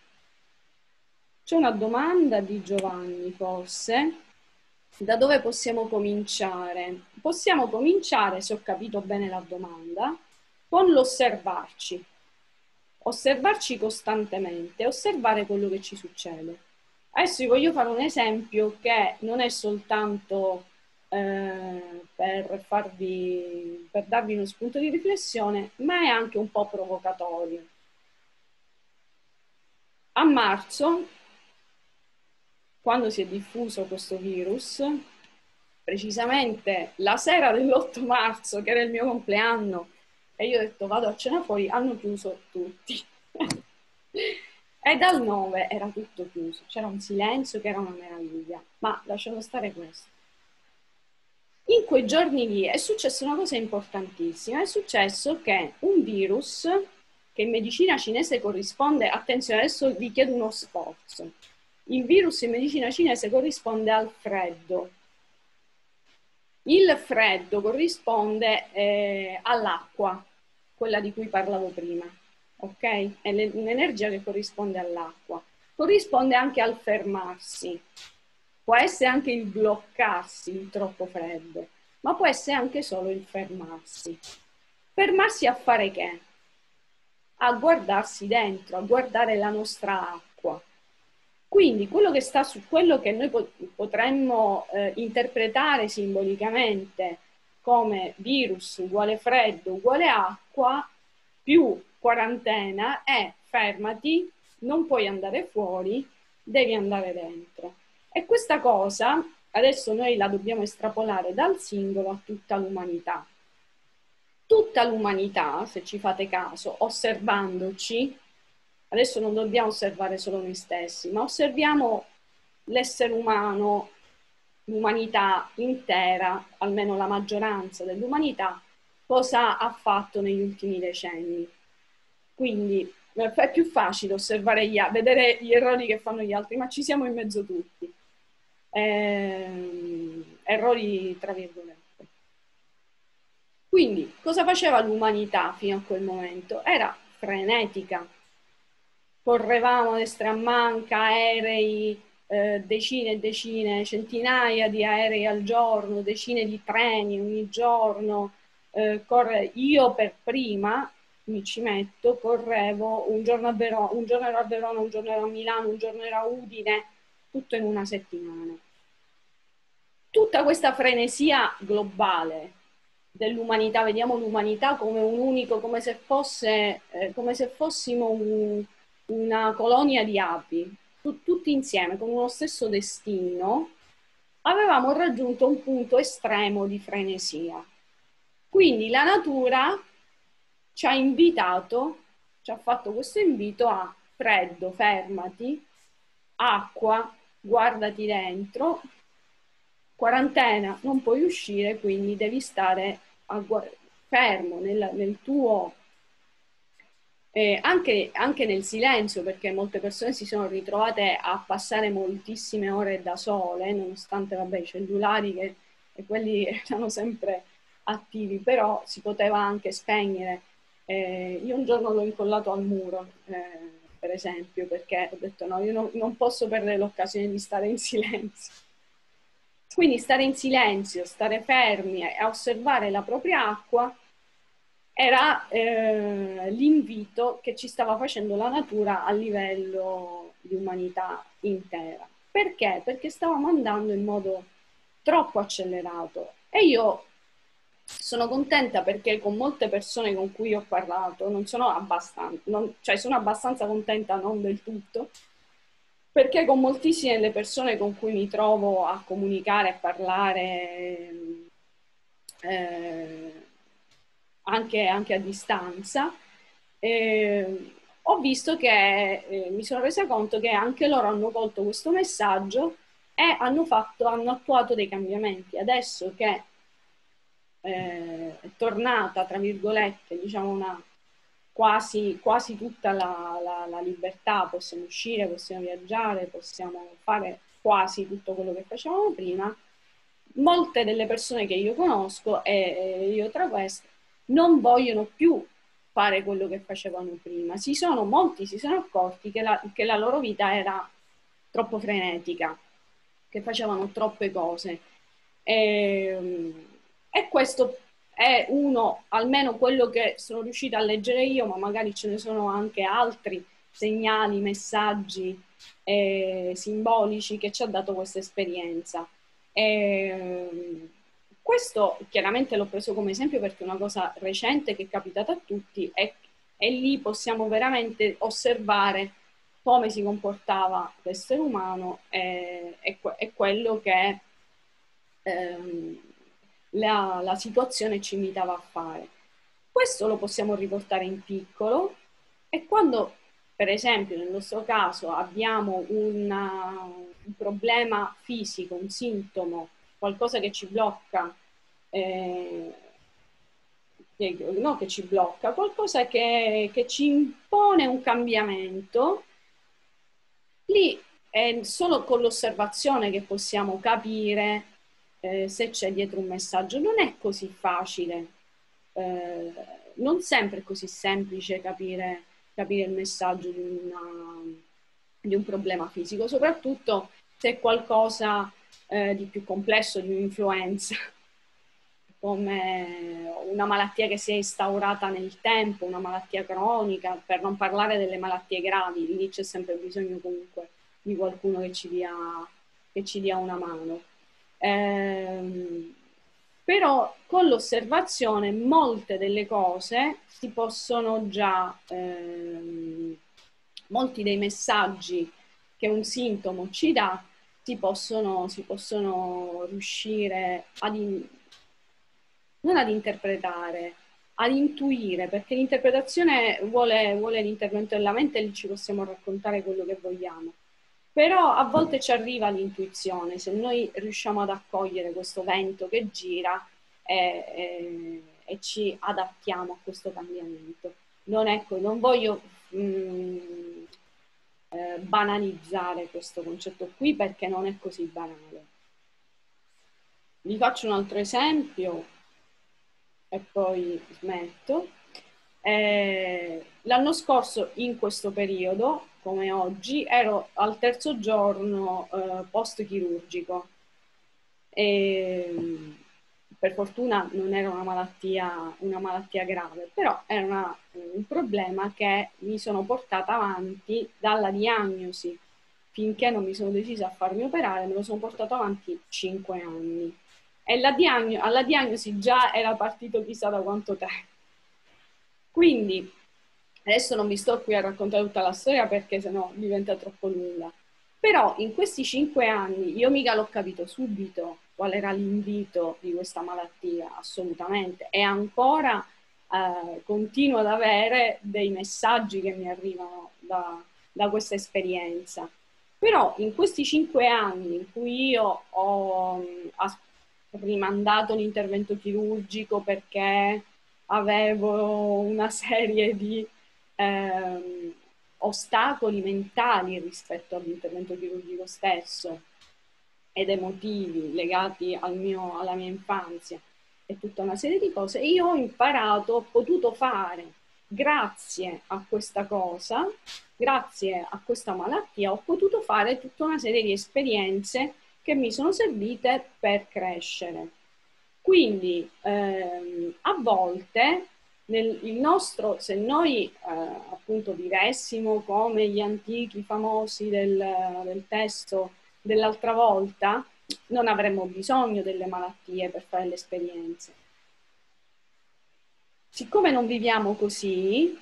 C'è una domanda di Giovanni, forse. Da dove possiamo cominciare? Possiamo cominciare, se ho capito bene la domanda, con l'osservarci. Osservarci costantemente, osservare quello che ci succede. Adesso vi voglio fare un esempio che non è soltanto eh, per, farvi, per darvi uno spunto di riflessione, ma è anche un po' provocatorio. A marzo quando si è diffuso questo virus, precisamente la sera dell'8 marzo, che era il mio compleanno, e io ho detto vado a cena fuori, hanno chiuso tutti. e dal 9 era tutto chiuso, c'era un silenzio che era una meraviglia, ma lasciamo stare questo. In quei giorni lì è successa una cosa importantissima, è successo che un virus che in medicina cinese corrisponde, attenzione adesso vi chiedo uno sforzo, il virus in medicina cinese corrisponde al freddo. Il freddo corrisponde eh, all'acqua, quella di cui parlavo prima, ok? È un'energia che corrisponde all'acqua. Corrisponde anche al fermarsi. Può essere anche il bloccarsi, il troppo freddo, ma può essere anche solo il fermarsi. Fermarsi a fare che? A guardarsi dentro, a guardare la nostra acqua quindi quello che sta su quello che noi potremmo eh, interpretare simbolicamente come virus uguale freddo uguale acqua più quarantena è fermati, non puoi andare fuori, devi andare dentro. E questa cosa adesso noi la dobbiamo estrapolare dal singolo a tutta l'umanità. Tutta l'umanità, se ci fate caso, osservandoci, Adesso non dobbiamo osservare solo noi stessi, ma osserviamo l'essere umano, l'umanità intera, almeno la maggioranza dell'umanità, cosa ha fatto negli ultimi decenni. Quindi eh, è più facile osservare gli, vedere gli errori che fanno gli altri, ma ci siamo in mezzo tutti. Eh, errori tra virgolette. Quindi, cosa faceva l'umanità fino a quel momento? Era frenetica. Correvamo a destra a manca, aerei, eh, decine e decine, centinaia di aerei al giorno, decine di treni ogni giorno. Eh, corre... Io per prima mi ci metto, correvo, un giorno, a Verona, un giorno ero a Verona, un giorno ero a Milano, un giorno ero a Udine, tutto in una settimana. Tutta questa frenesia globale dell'umanità, vediamo l'umanità come un unico, come se, fosse, eh, come se fossimo un, una colonia di api, tu, tutti insieme, con uno stesso destino, avevamo raggiunto un punto estremo di frenesia. Quindi la natura ci ha invitato, ci ha fatto questo invito a freddo, fermati, acqua, guardati dentro, quarantena, non puoi uscire, quindi devi stare fermo nel, nel tuo, eh, anche, anche, nel silenzio, perché molte persone si sono ritrovate a passare moltissime ore da sole, nonostante vabbè, i cellulari che, e quelli erano sempre attivi, però si poteva anche spegnere. Eh, io un giorno l'ho incollato al muro, eh, per esempio, perché ho detto no, io non, non posso perdere l'occasione di stare in silenzio. Quindi stare in silenzio, stare fermi e osservare la propria acqua era eh, l'invito che ci stava facendo la natura a livello di umanità intera. Perché? Perché stavamo andando in modo troppo accelerato e io sono contenta perché con molte persone con cui ho parlato non sono abbastanza, non, cioè sono abbastanza contenta, non del tutto, perché con moltissime delle persone con cui mi trovo a comunicare, a parlare, eh, anche, anche, a distanza, eh, ho visto che eh, mi sono resa conto che anche loro hanno colto questo messaggio e hanno, fatto, hanno attuato dei cambiamenti. Adesso che eh, è tornata, tra virgolette, diciamo una quasi, quasi tutta la, la, la, libertà, possiamo uscire, possiamo viaggiare, possiamo fare quasi tutto quello che facevamo prima. Molte delle persone che io conosco, e io tra queste, non vogliono più fare quello che facevano prima. Si sono, molti si sono accorti che la, che la loro vita era troppo frenetica, che facevano troppe cose. E, e questo è uno, almeno quello che sono riuscita a leggere io, ma magari ce ne sono anche altri segnali, messaggi eh, simbolici che ci ha dato questa esperienza. E, questo chiaramente l'ho preso come esempio perché è una cosa recente che è capitata a tutti e, e lì possiamo veramente osservare come si comportava l'essere umano e, e, e quello che ehm, la, la situazione ci invitava a fare. Questo lo possiamo riportare in piccolo e quando, per esempio, nel nostro caso abbiamo una, un problema fisico, un sintomo, qualcosa che ci blocca, eh, no che ci blocca, qualcosa che, che ci impone un cambiamento, lì è solo con l'osservazione che possiamo capire eh, se c'è dietro un messaggio. Non è così facile, eh, non sempre è così semplice capire, capire il messaggio di, una, di, un problema fisico, soprattutto se è qualcosa eh, di più complesso, di un'influenza come una malattia che si è instaurata nel tempo, una malattia cronica, per non parlare delle malattie gravi, lì c'è sempre bisogno comunque di qualcuno che ci dia, che ci dia una mano. Eh, però con l'osservazione molte delle cose si possono già, eh, molti dei messaggi che un sintomo ci dà, si possono, si possono riuscire ad in, non ad interpretare, ad intuire, perché l'interpretazione vuole, vuole l'intervento della mente e lì ci possiamo raccontare quello che vogliamo però a volte ci arriva l'intuizione, se noi riusciamo ad accogliere questo vento che gira e, e, e ci adattiamo a questo cambiamento. non, è, non voglio mh, mm, eh, banalizzare questo concetto qui perché non è così banale. Vi faccio un altro esempio e poi smetto. Eh, l'anno scorso, in questo periodo, come oggi, ero al terzo giorno eh, post-chirurgico. E, per fortuna non era una malattia, una malattia grave, però era una, un problema che mi sono portata avanti dalla diagnosi finché non mi sono decisa a farmi operare, me lo sono portato avanti 5 anni. E diagno- alla diagnosi già era partito chissà da quanto tempo. Quindi adesso non vi sto qui a raccontare tutta la storia perché sennò diventa troppo lunga. Però in questi cinque anni io mica l'ho capito subito qual era l'invito di questa malattia, assolutamente. E ancora eh, continuo ad avere dei messaggi che mi arrivano da, da questa esperienza. Però in questi cinque anni in cui io ho rimandato l'intervento chirurgico perché avevo una serie di ehm, ostacoli mentali rispetto all'intervento chirurgico stesso ed emotivi legati al mio, alla mia infanzia e tutta una serie di cose, io ho imparato, ho potuto fare grazie a questa cosa, grazie a questa malattia, ho potuto fare tutta una serie di esperienze che mi sono servite per crescere. Quindi ehm, a volte nel, nostro, se noi eh, appunto vivessimo come gli antichi famosi del, del testo dell'altra volta, non avremmo bisogno delle malattie per fare le esperienze. Siccome non viviamo così,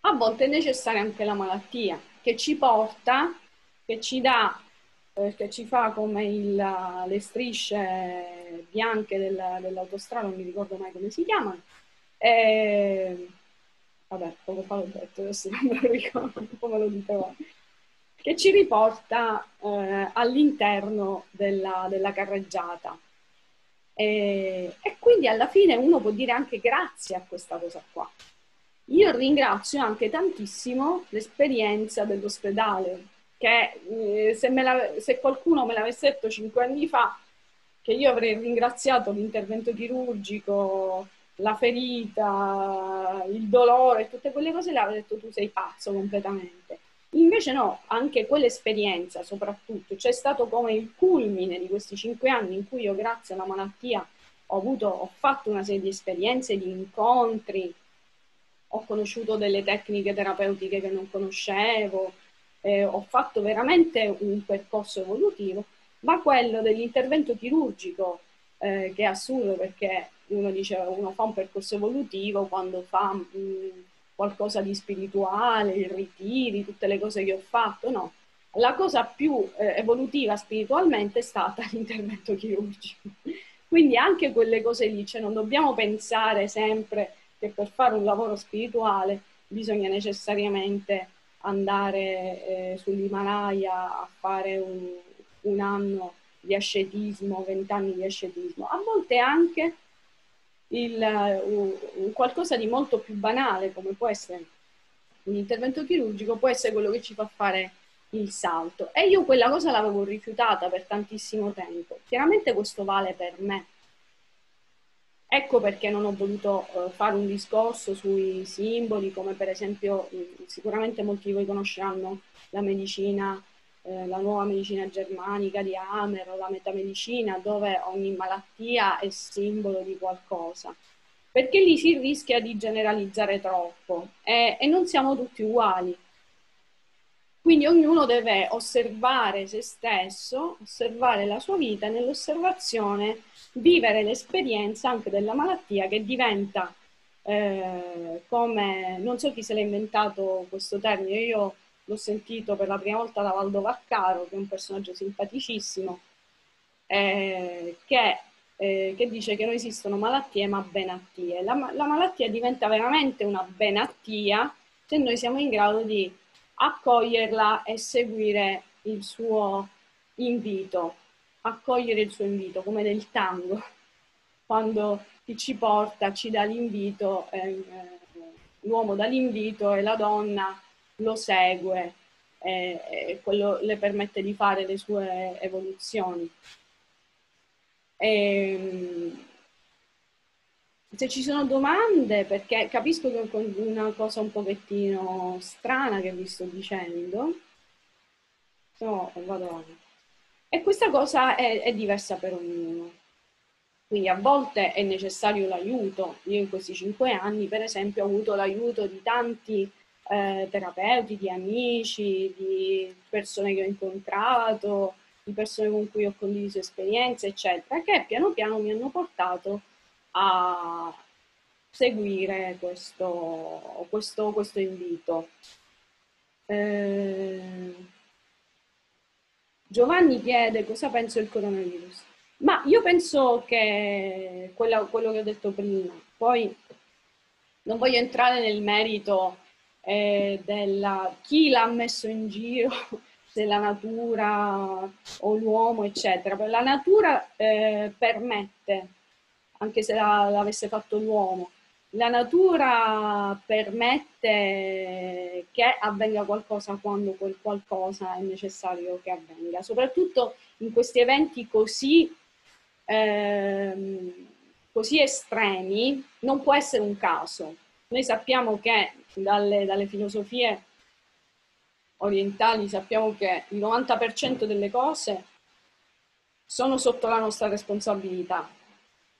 a volte è necessaria anche la malattia che ci porta, che ci dà che ci fa come il, le strisce bianche del, dell'autostrada, non mi ricordo mai come si chiamano. E, vabbè, poco fa l'ho detto, adesso non me lo ricordo come lo dicevo. Che ci riporta eh, all'interno della, della carreggiata. E, e quindi alla fine uno può dire anche grazie a questa cosa qua. Io ringrazio anche tantissimo l'esperienza dell'ospedale, che eh, se, la, se, qualcuno me l'avesse detto cinque anni fa, che io avrei ringraziato l'intervento chirurgico, la ferita, il dolore, tutte quelle cose, le avrei detto tu sei pazzo completamente. Invece no, anche quell'esperienza soprattutto, c'è stato come il culmine di questi cinque anni in cui io grazie alla malattia ho, avuto, ho fatto una serie di esperienze, di incontri, ho conosciuto delle tecniche terapeutiche che non conoscevo, eh, ho fatto veramente un percorso evolutivo, ma quello dell'intervento chirurgico, eh, che è assurdo perché uno dice uno fa un percorso evolutivo quando fa mh, mm, qualcosa di spirituale, i ritiri, tutte le cose che ho fatto, no. La cosa più eh, evolutiva spiritualmente è stata l'intervento chirurgico. Quindi anche quelle cose lì, cioè non dobbiamo pensare sempre che per fare un lavoro spirituale bisogna necessariamente andare eh, sull'Himalaya a fare un, un anno di ascetismo, vent'anni di ascetismo, a volte anche il, uh, qualcosa di molto più banale, come può essere un intervento chirurgico, può essere quello che ci fa fare il salto. E io quella cosa l'avevo rifiutata per tantissimo tempo. Chiaramente questo vale per me, Ecco perché non ho voluto uh, fare un discorso sui simboli, come per esempio mh, sicuramente molti di voi conosceranno la medicina, eh, la nuova medicina germanica di Hammer o la metamedicina, dove ogni malattia è simbolo di qualcosa. Perché lì si rischia di generalizzare troppo e, e non siamo tutti uguali. Quindi ognuno deve osservare se stesso, osservare la sua vita e nell'osservazione vivere l'esperienza anche della malattia che diventa eh, come, non so chi se l'ha inventato questo termine, io l'ho sentito per la prima volta da Valdo Vaccaro, che è un personaggio simpaticissimo, eh, che, eh, che, dice che non esistono malattie ma benattie. La, la malattia diventa veramente una benattia se noi siamo in grado di accoglierla e seguire il suo invito, accogliere il suo invito come del tango, quando chi ci porta ci dà l'invito e, l'uomo dà l'invito e la donna lo segue e, quello le permette di fare le sue evoluzioni. E, ehm, se ci sono domande, perché capisco che è una cosa un pochettino strana che vi sto dicendo, no, vado avanti. E questa cosa è, è diversa per ognuno. Quindi a volte è necessario l'aiuto. Io in questi cinque anni, per esempio, ho avuto l'aiuto di tanti eh, terapeuti, di amici, di persone che ho incontrato, di persone con cui ho condiviso esperienze, eccetera, che piano piano mi hanno portato a seguire questo, questo, questo invito. Eh, Giovanni chiede cosa penso del coronavirus. Ma io penso che quello, quello che ho detto prima, poi non voglio entrare nel merito eh, della chi l'ha messo in giro, se la natura o l'uomo, eccetera. La natura eh, permette, anche se la, l'avesse fatto l'uomo, la natura permette che avvenga qualcosa quando quel qualcosa è necessario che avvenga, soprattutto in questi eventi così, ehm, così estremi, non può essere un caso. Noi sappiamo che dalle, dalle filosofie orientali sappiamo che il 90% delle cose sono sotto la nostra responsabilità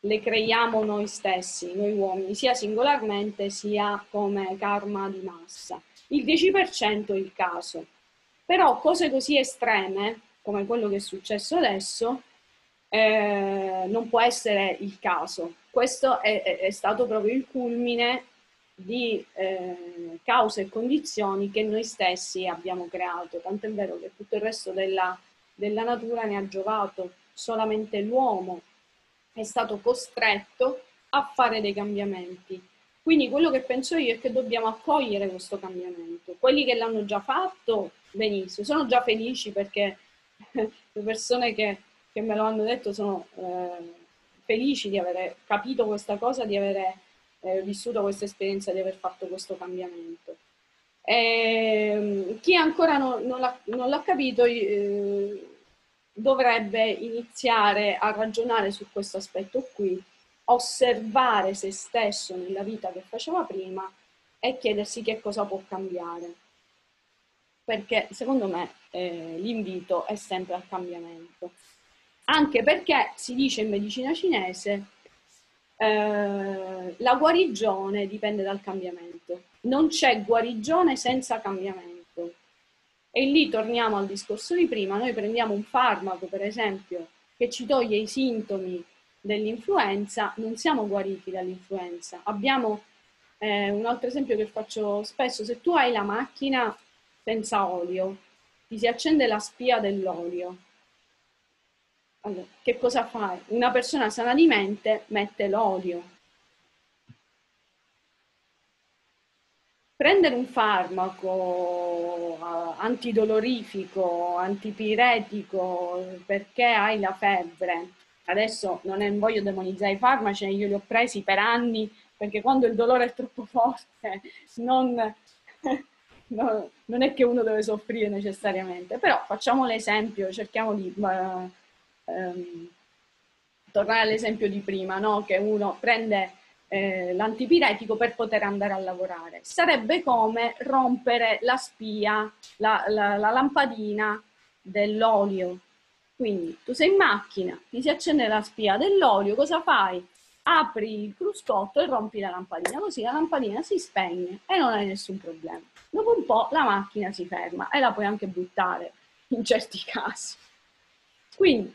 le creiamo noi stessi, noi uomini, sia singolarmente sia come karma di massa. Il 10% è il caso. Però cose così estreme, come quello che è successo adesso, eh, non può essere il caso. Questo è, è stato proprio il culmine di eh, cause e condizioni che noi stessi abbiamo creato. Tant'è vero che tutto il resto della, della natura ne ha giovato, solamente l'uomo è stato costretto a fare dei cambiamenti. Quindi quello che penso io è che dobbiamo accogliere questo cambiamento. Quelli che l'hanno già fatto, benissimo, sono già felici perché le persone che, che me lo hanno detto sono eh, felici di aver capito questa cosa, di aver eh, vissuto questa esperienza, di aver fatto questo cambiamento. E, ehm, chi ancora l'ha, non l'ha, capito, eh, dovrebbe iniziare a ragionare su questo aspetto qui, osservare se stesso nella vita che faceva prima e chiedersi che cosa può cambiare. Perché secondo me eh, l'invito è sempre al cambiamento. Anche perché si dice in medicina cinese eh, la guarigione dipende dal cambiamento. Non c'è guarigione senza cambiamento. E lì torniamo al discorso di prima, noi prendiamo un farmaco, per esempio, che ci toglie i sintomi dell'influenza, non siamo guariti dall'influenza. Abbiamo eh, un altro esempio che faccio spesso, se tu hai la macchina senza olio, ti si accende la spia dell'olio. Allora, che cosa fai? Una persona sana di mente mette l'olio, prendere un farmaco uh, antidolorifico, antipiretico perché hai la febbre, adesso non, è, voglio demonizzare i farmaci, io li ho presi per anni perché quando il dolore è troppo forte non, no, non è che uno deve soffrire necessariamente, però facciamo l'esempio, cerchiamo di um, tornare all'esempio di prima, no? che uno prende eh, l'antipiretico per poter andare a lavorare. Sarebbe come rompere la spia, la, la, la lampadina dell'olio. Quindi tu sei in macchina, ti si accende la spia dell'olio, cosa fai? Apri il cruscotto e rompi la lampadina, così la lampadina si spegne e non hai nessun problema. Dopo un po' la macchina si ferma e la puoi anche buttare in certi casi. Quindi,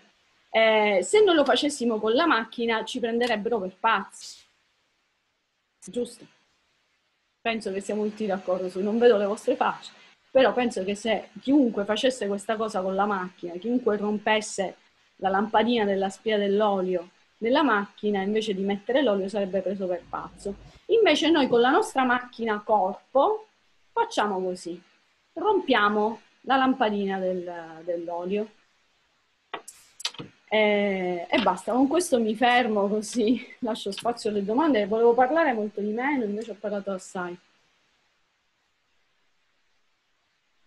eh, se non lo facessimo con la macchina ci prenderebbero per pazzi giusto? Penso che siamo tutti d'accordo su, non vedo le vostre facce, però penso che se chiunque facesse questa cosa con la macchina, chiunque rompesse la lampadina della spia dell'olio della macchina, invece di mettere l'olio sarebbe preso per pazzo. Invece noi con la nostra macchina corpo facciamo così, rompiamo la lampadina del, dell'olio e, e, basta, con questo mi fermo così lascio spazio alle domande. Volevo parlare molto di meno, invece ho parlato assai.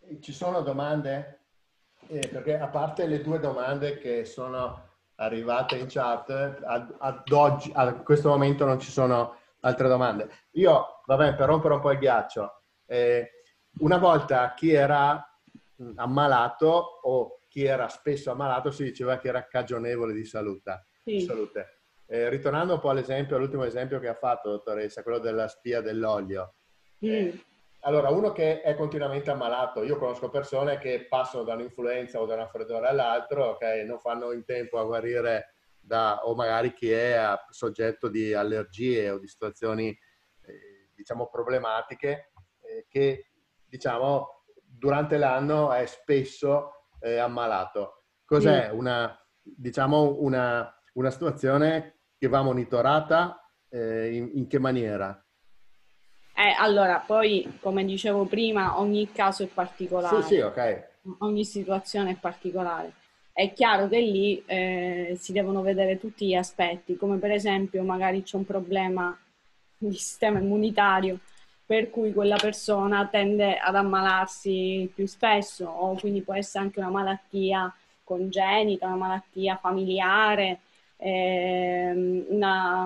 Eh, ci sono domande? Eh, perché a parte le due domande che sono arrivate in chat, ad, ad oggi, a questo momento non ci sono altre domande. Io, vabbè, per rompere un po' il ghiaccio, eh, una volta chi era mm, ammalato o chi era spesso ammalato si diceva che era cagionevole di salute. Sì. Di salute. Eh, ritornando un po' all'esempio, all'ultimo esempio che ha fatto, dottoressa, quello della spia dell'olio. Mm. Eh, allora, uno che è continuamente ammalato, io conosco persone che passano da un'influenza o da un raffreddore all'altro, ok, non fanno in tempo a guarire da, o magari chi è soggetto di allergie o di situazioni, eh, diciamo, problematiche, eh, che, diciamo, durante l'anno è spesso eh, ammalato. Cos'è mm. una, diciamo, una, una situazione che va monitorata eh, in, in che maniera? Eh, allora, poi, come dicevo prima, ogni caso è particolare. Sì, sì, ok. Ogni situazione è particolare. È chiaro che lì eh, si devono vedere tutti gli aspetti, come per esempio magari c'è un problema di sistema immunitario per cui quella persona tende ad ammalarsi più spesso o quindi può essere anche una malattia congenita, una malattia familiare, ehm, una,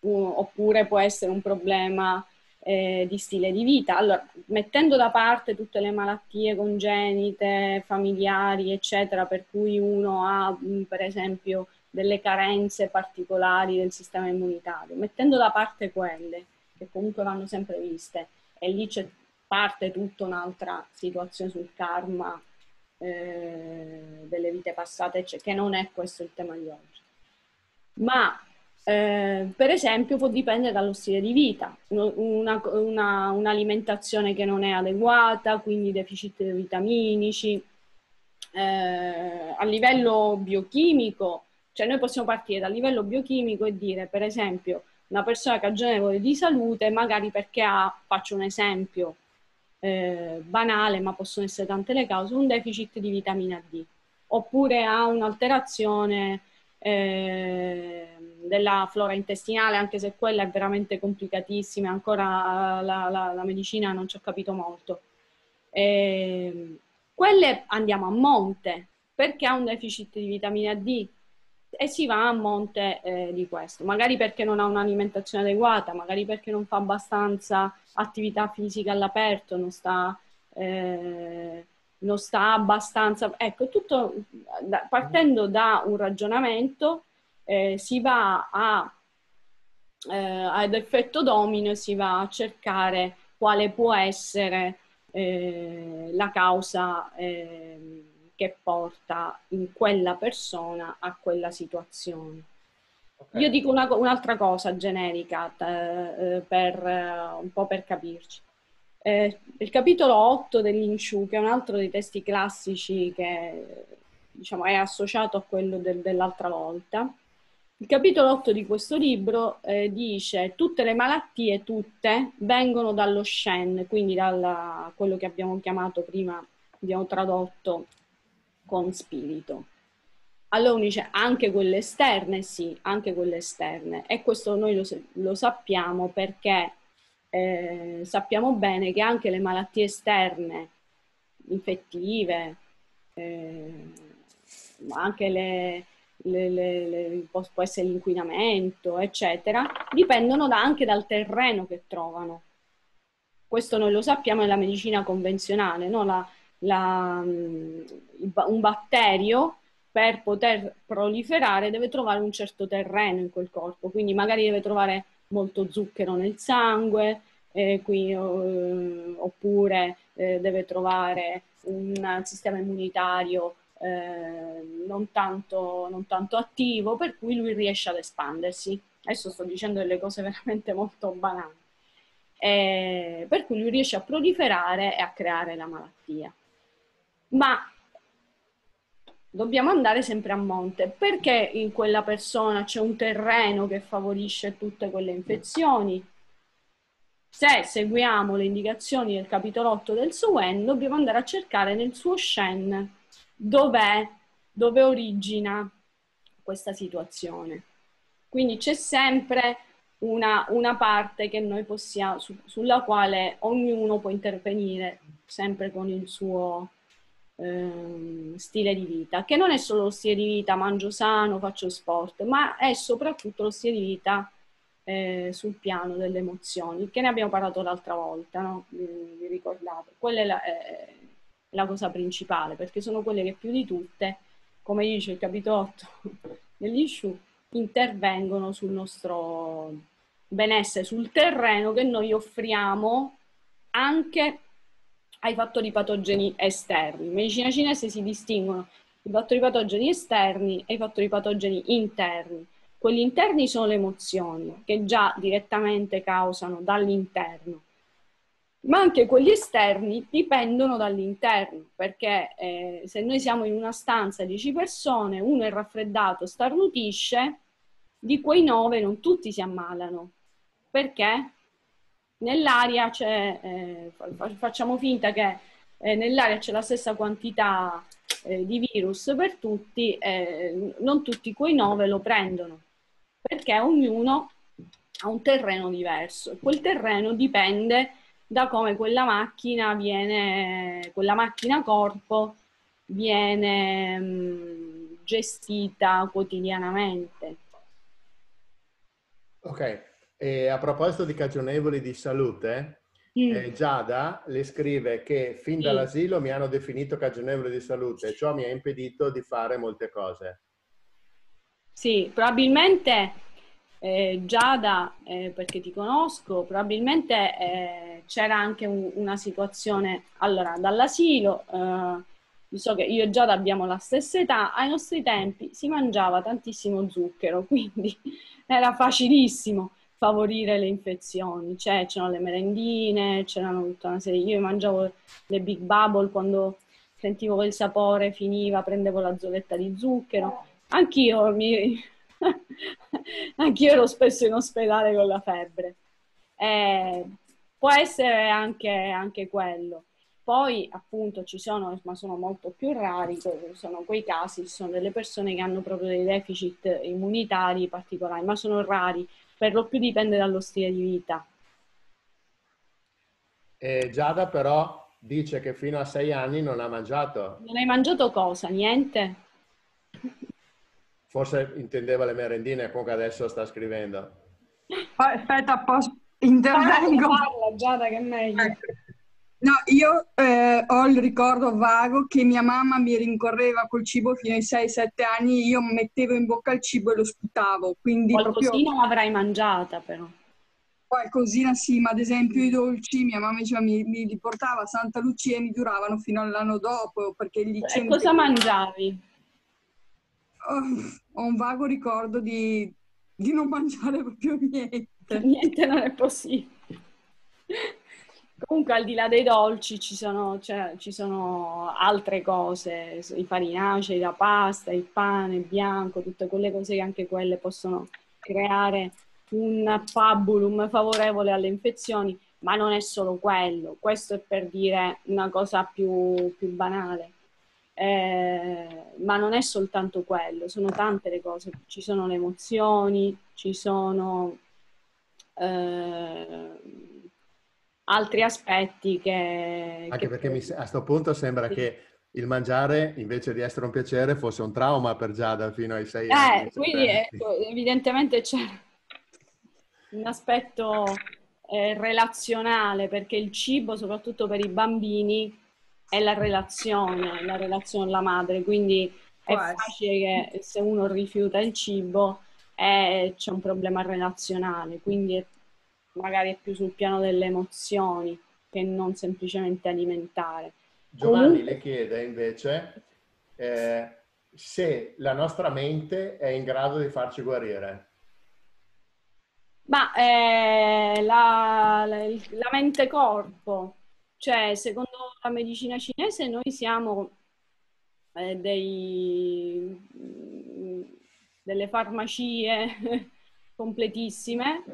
un, oppure può essere un problema eh, di stile di vita. Allora, mettendo da parte tutte le malattie congenite, familiari, eccetera, per cui uno ha, mm, per esempio, delle carenze particolari del sistema immunitario, mettendo da parte quelle, che comunque vanno sempre viste, e lì c'è parte tutta un'altra situazione sul karma eh, delle vite passate, cioè, che non è questo il tema di oggi. Ma eh, per esempio può dipendere dallo stile di vita, una, una, un'alimentazione che non è adeguata, quindi deficit vitaminici. Eh, a livello biochimico, cioè noi possiamo partire dal livello biochimico e dire per esempio una persona cagionevole di salute magari perché ha, faccio un esempio eh, banale, ma possono essere tante le cause, un deficit di vitamina D, oppure ha un'alterazione eh, della flora intestinale, anche se quella è veramente complicatissima, ancora la, la, la medicina non ci ha capito molto. Eh, quelle andiamo a monte perché ha un deficit di vitamina D e si va a monte eh, di questo, magari perché non ha un'alimentazione adeguata, magari perché non fa abbastanza attività fisica all'aperto, non sta, eh, non sta abbastanza. Ecco, tutto da, partendo da un ragionamento eh, si va a, eh, ad effetto domino e si va a cercare quale può essere eh, la causa ehm, che porta in quella persona a quella situazione. Okay. Io dico una, un'altra cosa generica eh, per, eh, un po' per capirci. Eh, il capitolo 8 dell'Inciu, che è un altro dei testi classici che diciamo, è associato a quello del, dell'altra volta, il capitolo 8 di questo libro eh, dice tutte le malattie, tutte, vengono dallo Shen, quindi da quello che abbiamo chiamato prima, abbiamo tradotto con spirito. Allora dice anche quelle esterne, sì, anche quelle esterne. E questo noi lo, lo sappiamo perché eh, sappiamo bene che anche le malattie esterne, infettive, eh, anche le, le, le, può, può essere l'inquinamento, eccetera, dipendono da, anche dal terreno che trovano. Questo noi lo sappiamo nella medicina convenzionale, no? la, la, un batterio per poter proliferare deve trovare un certo terreno in quel corpo, quindi magari deve trovare molto zucchero nel sangue, eh, qui, eh, oppure eh, deve trovare un sistema immunitario eh, non, tanto, non tanto attivo, per cui lui riesce ad espandersi. Adesso sto dicendo delle cose veramente molto banali. Eh, per cui lui riesce a proliferare e a creare la malattia ma dobbiamo andare sempre a monte perché in quella persona c'è un terreno che favorisce tutte quelle infezioni. Se seguiamo le indicazioni del capitolo 8 del Suen, dobbiamo andare a cercare nel suo Shen dov'è, dove origina questa situazione. Quindi c'è sempre una, una parte possiamo, su, sulla quale ognuno può intervenire sempre con il suo ehm, stile di vita, che non è solo lo stile di vita, mangio sano, faccio sport, ma è soprattutto lo stile di vita eh, sul piano delle emozioni, che ne abbiamo parlato l'altra volta, no? vi, vi ricordate? Quella è la, è la, cosa principale, perché sono quelle che più di tutte, come dice il capitolo 8 dell'issue, intervengono sul nostro benessere, sul terreno che noi offriamo anche ai fattori patogeni esterni. In medicina cinese si distinguono i fattori patogeni esterni e i fattori patogeni interni. Quelli interni sono le emozioni, che già direttamente causano dall'interno, ma anche quelli esterni dipendono dall'interno, perché eh, se noi siamo in una stanza di 10 persone, uno è raffreddato, starnutisce, di quei 9 non tutti si ammalano. Perché? Nell'aria c'è, eh, facciamo finta che eh, nell'aria c'è la stessa quantità eh, di virus per tutti, eh, non tutti quei 9 lo prendono perché ognuno ha un terreno diverso. Quel terreno dipende da come quella macchina viene, quella macchina corpo viene mh, gestita quotidianamente. Ok, e a proposito di cagionevoli di salute, mm. eh, Giada le scrive che fin dall'asilo mi hanno definito cagionevole di salute e ciò mi ha impedito di fare molte cose. Sì, probabilmente eh, Giada, eh, perché ti conosco, probabilmente eh, c'era anche un, una situazione, allora, dall'asilo, eh, so che io e Giada abbiamo la stessa età, ai nostri tempi si mangiava tantissimo zucchero, quindi era facilissimo favorire le infezioni, cioè c'erano le merendine, c'erano tutta una serie, io mangiavo le Big Bubble quando sentivo il sapore finiva, prendevo la zoletta di zucchero, Anch'io, mi... Anch'io ero spesso in ospedale con la febbre. Eh, può essere anche, anche quello. Poi appunto ci sono, ma sono molto più rari, sono quei casi, sono delle persone che hanno proprio dei deficit immunitari particolari, ma sono rari, per lo più dipende dallo stile di vita. E Giada però dice che fino a sei anni non ha mangiato. Non hai mangiato cosa? Niente? Forse intendeva le merendine, comunque adesso sta scrivendo. Aspetta, posso... intervengo. Parla, Giada, che è meglio. Ecco. No, io eh, ho il ricordo vago che mia mamma mi rincorreva col cibo fino ai 6-7 anni, io mettevo in bocca il cibo e lo sputavo. Quindi Qualcosina proprio... l'avrai mangiata però. Qualcosina sì, ma ad esempio i dolci mia mamma diceva, mi, mi li portava a Santa Lucia e mi duravano fino all'anno dopo. Perché gli e cosa mangiavi? ho un vago ricordo di, di non mangiare proprio niente. Niente non è possibile. Comunque al di là dei dolci ci sono, cioè, ci sono, altre cose, i farinacei, la pasta, il pane bianco, tutte quelle cose che anche quelle possono creare un pabulum favorevole alle infezioni, ma non è solo quello, questo è per dire una cosa più, più banale. Eh, ma non è soltanto quello, sono tante le cose, ci sono le emozioni, ci sono eh, altri aspetti che... Anche che perché mi, a questo punto sembra sì. che il mangiare invece di essere un piacere fosse un trauma per Giada fino ai sei eh, anni. Quindi ecco, evidentemente c'è un aspetto eh, relazionale perché il cibo, soprattutto per i bambini, è la relazione, la relazione alla madre, quindi è facile che se uno rifiuta il cibo eh, c'è un problema relazionale, quindi è, magari è più sul piano delle emozioni che non semplicemente alimentare. Giovanni Comunque... le chiede invece eh, se la nostra mente è in grado di farci guarire. Ma eh, la, la, la mente-corpo cioè, secondo la medicina cinese noi siamo eh, dei, delle farmacie completissime,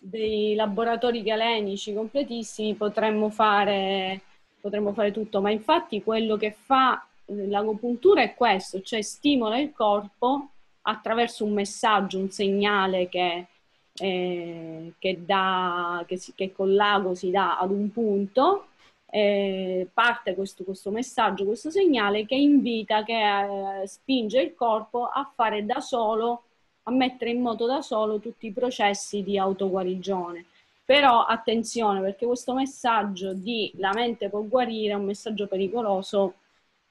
dei laboratori galenici completissimi, potremmo fare, potremmo fare tutto, ma infatti quello che fa l'agopuntura è questo, cioè stimola il corpo attraverso un messaggio, un segnale che, eh, che, dà, che, si, che con l'ago si dà ad un punto eh, parte questo, questo, messaggio, questo segnale che invita, che eh, spinge il corpo a fare da solo, a mettere in moto da solo tutti i processi di autoguarigione. Però attenzione perché questo messaggio di la mente può guarire è un messaggio pericoloso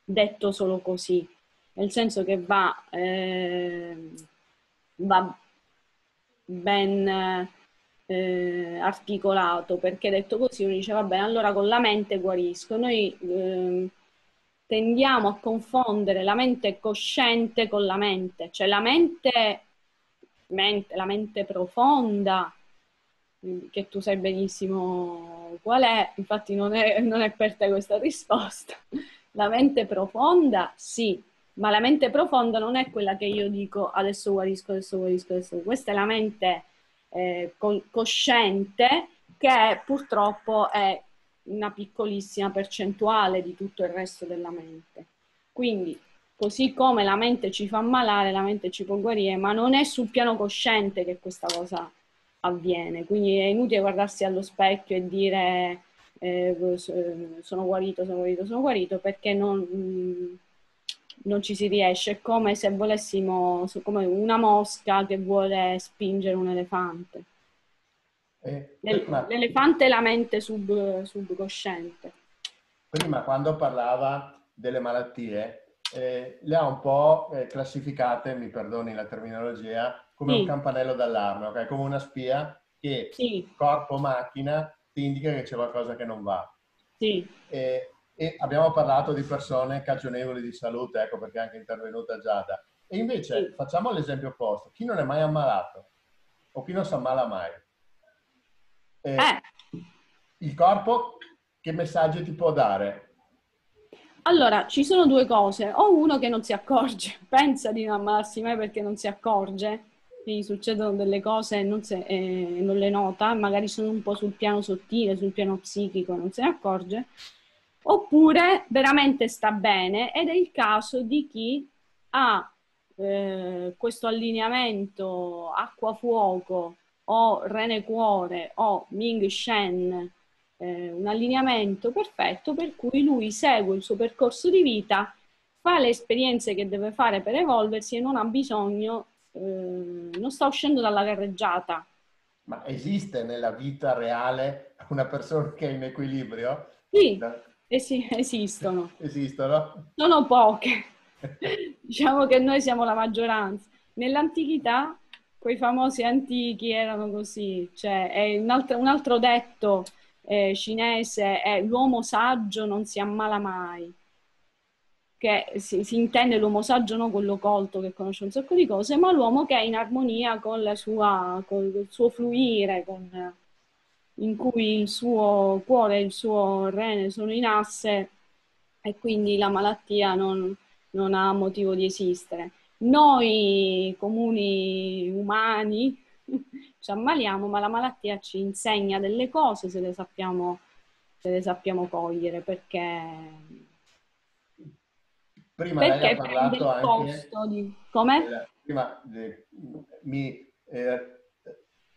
detto solo così, nel senso che va, eh, va ben eh, articolato, perché detto così uno dice va bene, allora con la mente guarisco. Noi eh, tendiamo a confondere la mente cosciente con la mente, cioè la mente, mente la mente profonda, che tu sai benissimo qual è, infatti non è, non è per te questa risposta. La mente profonda, sì, ma la mente profonda non è quella che io dico adesso guarisco, adesso guarisco, adesso. Questa è la mente eh, cosciente che purtroppo è una piccolissima percentuale di tutto il resto della mente. Quindi, così come la mente ci fa ammalare, la mente ci può guarire, ma non è sul piano cosciente che questa cosa avviene. Quindi è inutile guardarsi allo specchio e dire eh, sono guarito, sono guarito, sono guarito, perché non, non ci si riesce. È come se volessimo, come una mosca che vuole spingere un elefante. Eh, prima, L'elefante è la mente sub, subconsciente. Prima, quando parlava delle malattie, eh, le ha un po' eh, classificate, mi perdoni la terminologia, come sì. un campanello d'allarme, okay? come una spia che sì. corpo-macchina ti indica che c'è qualcosa che non va. Sì. E, e abbiamo parlato di persone cagionevoli di salute, ecco perché è anche intervenuta Giada. E invece sì. facciamo l'esempio opposto, chi non è mai ammalato o chi non si ammala mai. Eh, eh. Il corpo che messaggi ti può dare? Allora, ci sono due cose, o uno che non si accorge, pensa di non ammalarsi mai perché non si accorge, quindi succedono delle cose e non, eh, non le nota, magari sono un po' sul piano sottile, sul piano psichico, non se ne accorge, oppure veramente sta bene ed è il caso di chi ha eh, questo allineamento acqua-fuoco o rene-cuore o Ming-Shen, eh, un allineamento perfetto per cui lui segue il suo percorso di vita, fa le esperienze che deve fare per evolversi e non ha bisogno eh, non sta uscendo dalla carreggiata. Ma esiste nella vita reale una persona che è in equilibrio? Sì, no. esi- esistono. Esistono? Sono poche. diciamo che noi siamo la maggioranza. Nell'antichità, quei famosi antichi erano così. Cioè, un altro, un altro detto eh, cinese è l'uomo saggio non si ammala mai che si, si, intende l'uomo saggio, non quello colto che conosce un sacco di cose, ma l'uomo che è in armonia con, la sua, con il suo fluire, con, in cui il suo cuore e il suo rene sono in asse e quindi la malattia non, non ha motivo di esistere. Noi comuni umani ci ammaliamo, ma la malattia ci insegna delle cose se le sappiamo, se le sappiamo cogliere, perché Prima Perché lei ha parlato anche... Di... Come? Eh, prima eh, mi eh,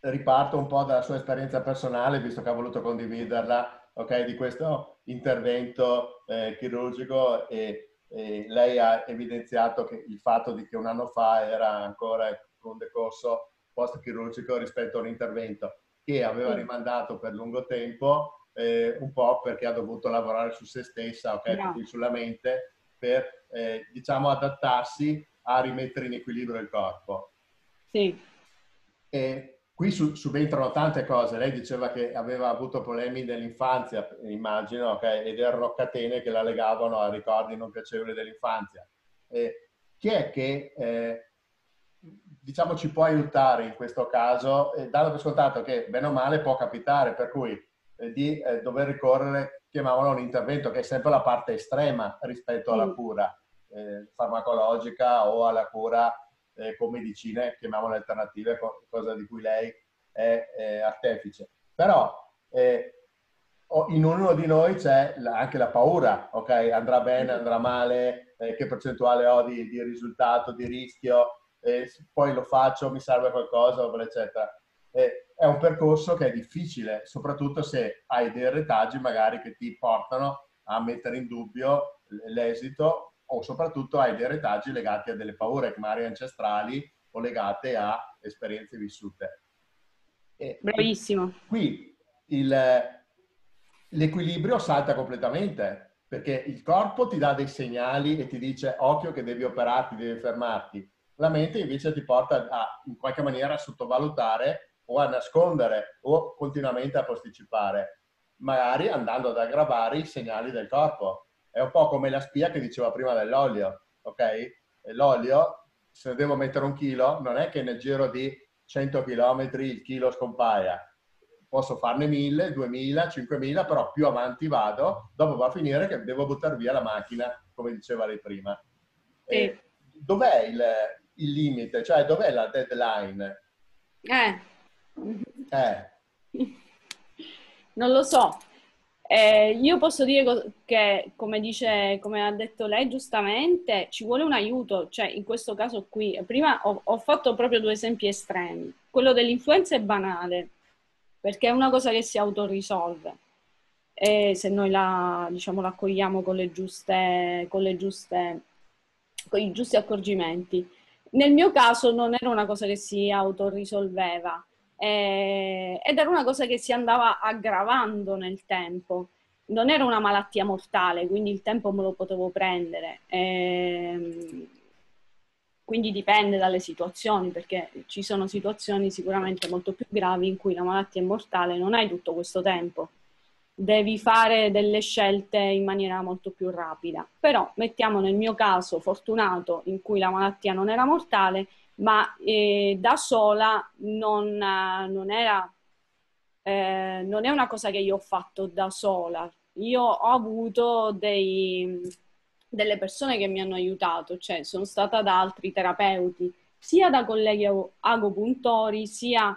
riparto un po' dalla sua esperienza personale, visto che ha voluto condividerla, ok, di questo intervento eh, chirurgico e, e, lei ha evidenziato che il fatto di che un anno fa era ancora con un decorso post-chirurgico rispetto a un intervento che aveva rimandato per lungo tempo, eh, un po' perché ha dovuto lavorare su se stessa, ok, no. sulla mente, per eh, diciamo adattarsi a rimettere in equilibrio il corpo. Sì. E qui su, subentrano tante cose. Lei diceva che aveva avuto problemi nell'infanzia, immagino, okay? ed erano catene che la legavano a ricordi non piacevoli dell'infanzia. E chi è che eh, diciamo ci può aiutare in questo caso, eh, dando per scontato che bene o male può capitare, per cui eh, di eh, dover ricorrere chiamavano un intervento che è sempre la parte estrema rispetto alla mm. cura eh, farmacologica o alla cura eh, con medicine, chiamiamole alternative, cosa di cui lei è, è artefice. Però eh, in ognuno di noi c'è anche la paura, ok? Andrà bene, andrà male, che percentuale ho di, di risultato, di rischio, poi lo faccio, mi serve qualcosa, eccetera. è un percorso che è difficile, soprattutto se hai dei retaggi magari che ti portano a mettere in dubbio l'esito o soprattutto hai dei retaggi legati a delle paure magari ancestrali o legate a esperienze vissute. E Bravissimo. Qui il, l'equilibrio salta completamente perché il corpo ti dà dei segnali e ti dice occhio che devi operarti, devi fermarti. La mente invece ti porta a, in qualche maniera a sottovalutare o a nascondere o continuamente a posticipare, magari andando ad aggravare i segnali del corpo. È un po' come la spia che diceva prima dell'olio, ok? L'olio, se devo mettere un chilo, non è che nel giro di 100 km il chilo scompaia. Posso farne 1000, 2000, 5000, però più avanti vado, dopo va a finire che devo buttare via la macchina, come diceva lei prima. Sì. dov'è il, il, limite? Cioè, dov'è la deadline? Eh. Eh. Non lo so. Eh, io posso dire che, come, dice, come ha detto lei giustamente, ci vuole un aiuto, cioè in questo caso qui, prima ho, ho fatto proprio due esempi estremi. Quello dell'influenza è banale, perché è una cosa che si autorisolve. E se noi la, diciamo, l'accogliamo con le giuste, con le giuste, con i giusti accorgimenti. Nel mio caso non era una cosa che si autorisolveva, eh, ed era una cosa che si andava aggravando nel tempo. Non era una malattia mortale, quindi il tempo me lo potevo prendere. Eh, quindi dipende dalle situazioni, perché ci sono situazioni sicuramente molto più gravi in cui la malattia è mortale, non hai tutto questo tempo. Devi fare delle scelte in maniera molto più rapida. Però mettiamo nel mio caso fortunato in cui la malattia non era mortale, ma eh, da sola non, non era, eh, non è una cosa che io ho fatto da sola. Io ho avuto dei, delle persone che mi hanno aiutato, cioè sono stata da altri terapeuti, sia da colleghi agopuntori, sia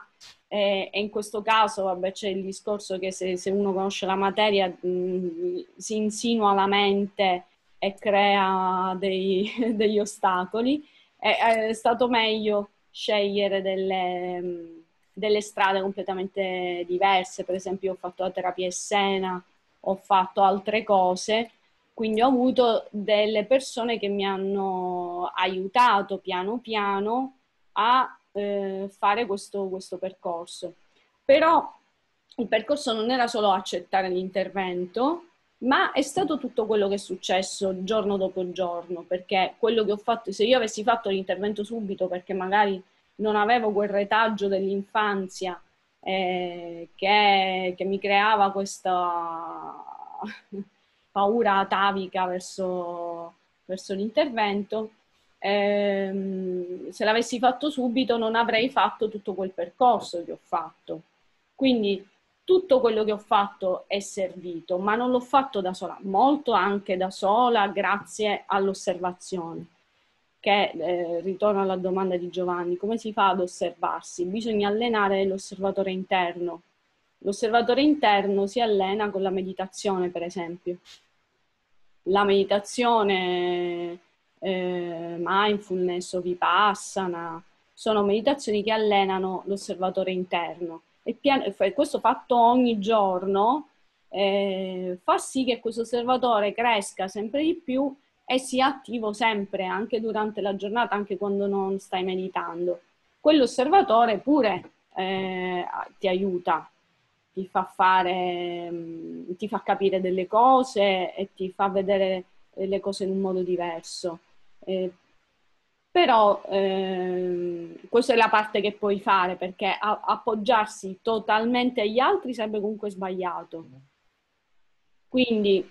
eh, e in questo caso vabbè, c'è il discorso che se, se uno conosce la materia mh, si insinua la mente e crea dei, degli ostacoli è, è stato meglio scegliere delle, delle, strade completamente diverse. Per esempio, ho fatto la terapia essena, ho fatto altre cose, quindi ho avuto delle persone che mi hanno aiutato piano piano a eh, fare questo, questo percorso. Però il percorso non era solo accettare l'intervento, ma è stato tutto quello che è successo giorno dopo giorno, perché quello che ho fatto, se io avessi fatto l'intervento subito perché magari non avevo quel retaggio dell'infanzia eh, che, che, mi creava questa paura atavica verso, verso l'intervento, ehm, se l'avessi fatto subito non avrei fatto tutto quel percorso che ho fatto. Quindi tutto quello che ho fatto è servito, ma non l'ho fatto da sola, molto anche da sola grazie all'osservazione. Che eh, ritorno alla domanda di Giovanni, come si fa ad osservarsi? Bisogna allenare l'osservatore interno. L'osservatore interno si allena con la meditazione, per esempio. La meditazione, eh, mindfulness o vipassana, sono meditazioni che allenano l'osservatore interno e pian- questo fatto ogni giorno eh, fa sì che questo osservatore cresca sempre di più e sia attivo sempre, anche durante la giornata, anche quando non stai meditando. Quell'osservatore pure eh, ti aiuta, ti fa fare, mm, ti fa capire delle cose e ti fa vedere le cose in un modo diverso. Eh, però ehm, questa è la parte che puoi fare perché a- appoggiarsi totalmente agli altri sarebbe comunque sbagliato. Quindi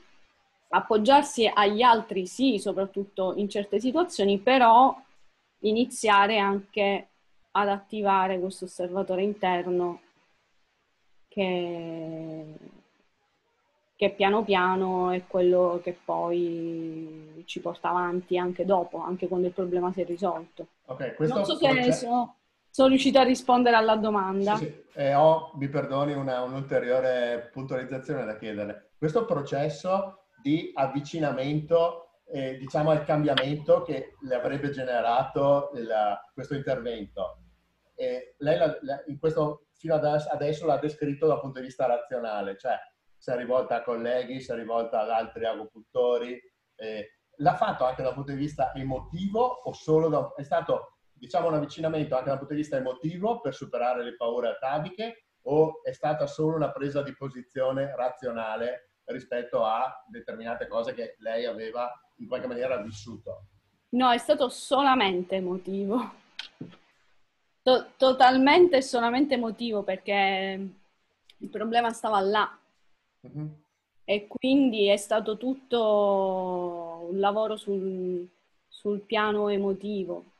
appoggiarsi agli altri sì, soprattutto in certe situazioni, però iniziare anche ad attivare questo osservatore interno che che piano piano è quello che poi ci porta avanti anche dopo, anche quando il problema si è risolto. Okay, non so se sono, sono riuscita a rispondere alla domanda. Sì, sì. Eh, ho, mi perdoni, una, un'ulteriore puntualizzazione da chiedere. Questo processo di avvicinamento, eh, diciamo, al cambiamento che le avrebbe generato il, questo intervento, eh, lei la, la, in questo fino ad adesso l'ha descritto dal punto di vista razionale, cioè si è rivolta a colleghi, si è rivolta ad altri agricoltori. Eh, l'ha fatto anche dal punto di vista emotivo o solo da, è stato diciamo un avvicinamento anche dal punto di vista emotivo per superare le paure ataviche o è stata solo una presa di posizione razionale rispetto a determinate cose che lei aveva in qualche maniera vissuto? No, è stato solamente emotivo. To- totalmente solamente emotivo perché il problema stava là. Mm-hmm. E quindi è stato tutto un lavoro sul, sul piano emotivo.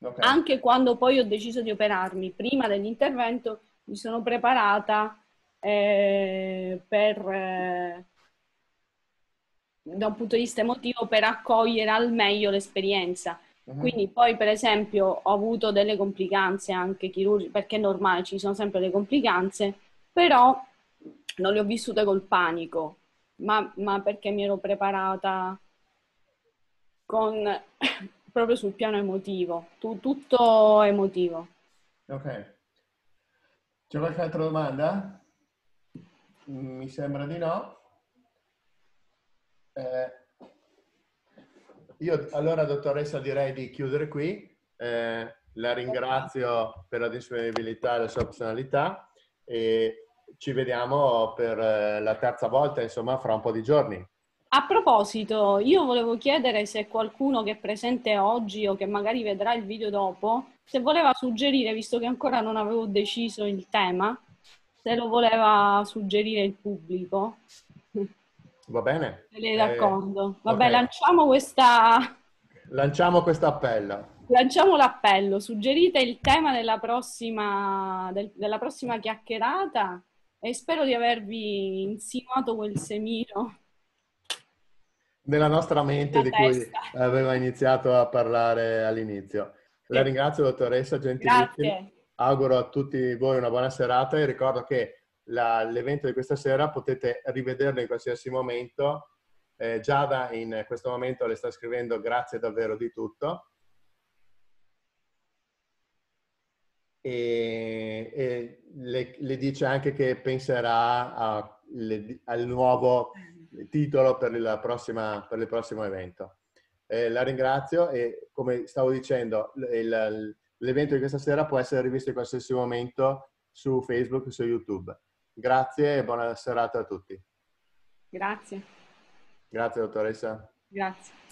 Okay. Anche quando poi ho deciso di operarmi, prima dell'intervento mi sono preparata eh, per, eh, da un punto di vista emotivo per accogliere al meglio l'esperienza. Uh-huh. Quindi poi per esempio ho avuto delle complicanze anche chirurgiche, perché è normale, ci sono sempre le complicanze, però non le ho vissute col panico, ma, ma perché mi ero preparata con, proprio sul piano emotivo, tu, tutto emotivo. Ok. C'è qualche altra domanda? Mi sembra di no. Eh, io allora, dottoressa, direi di chiudere qui. Eh, la ringrazio per la disponibilità e la sua opzionalità e ci vediamo per eh, la terza volta, insomma, fra un po' di giorni. A proposito, io volevo chiedere se qualcuno che è presente oggi o che magari vedrà il video dopo, se voleva suggerire, visto che ancora non avevo deciso il tema, se lo voleva suggerire il pubblico. Va bene. Se lei è d'accordo. Eh, Vabbè, okay. lanciamo questa... Lanciamo questo appello. Lanciamo l'appello. Suggerite il tema della prossima, del, della prossima chiacchierata e spero di avervi insinuato quel semino. Nella nostra mente di cui aveva iniziato a parlare all'inizio. La ringrazio dottoressa Gentilissima. Auguro a tutti voi una buona serata e ricordo che la, l'evento di questa sera potete rivederlo in qualsiasi momento. Eh, Giada in questo momento le sta scrivendo grazie davvero di tutto. E, e le, le, dice anche che penserà a, le, al nuovo titolo per il, prossima, per il prossimo evento. Eh, la ringrazio e come stavo dicendo, il, l'evento di questa sera può essere rivisto in qualsiasi momento su Facebook e su YouTube. Grazie e buona serata a tutti. Grazie. Grazie dottoressa. Grazie.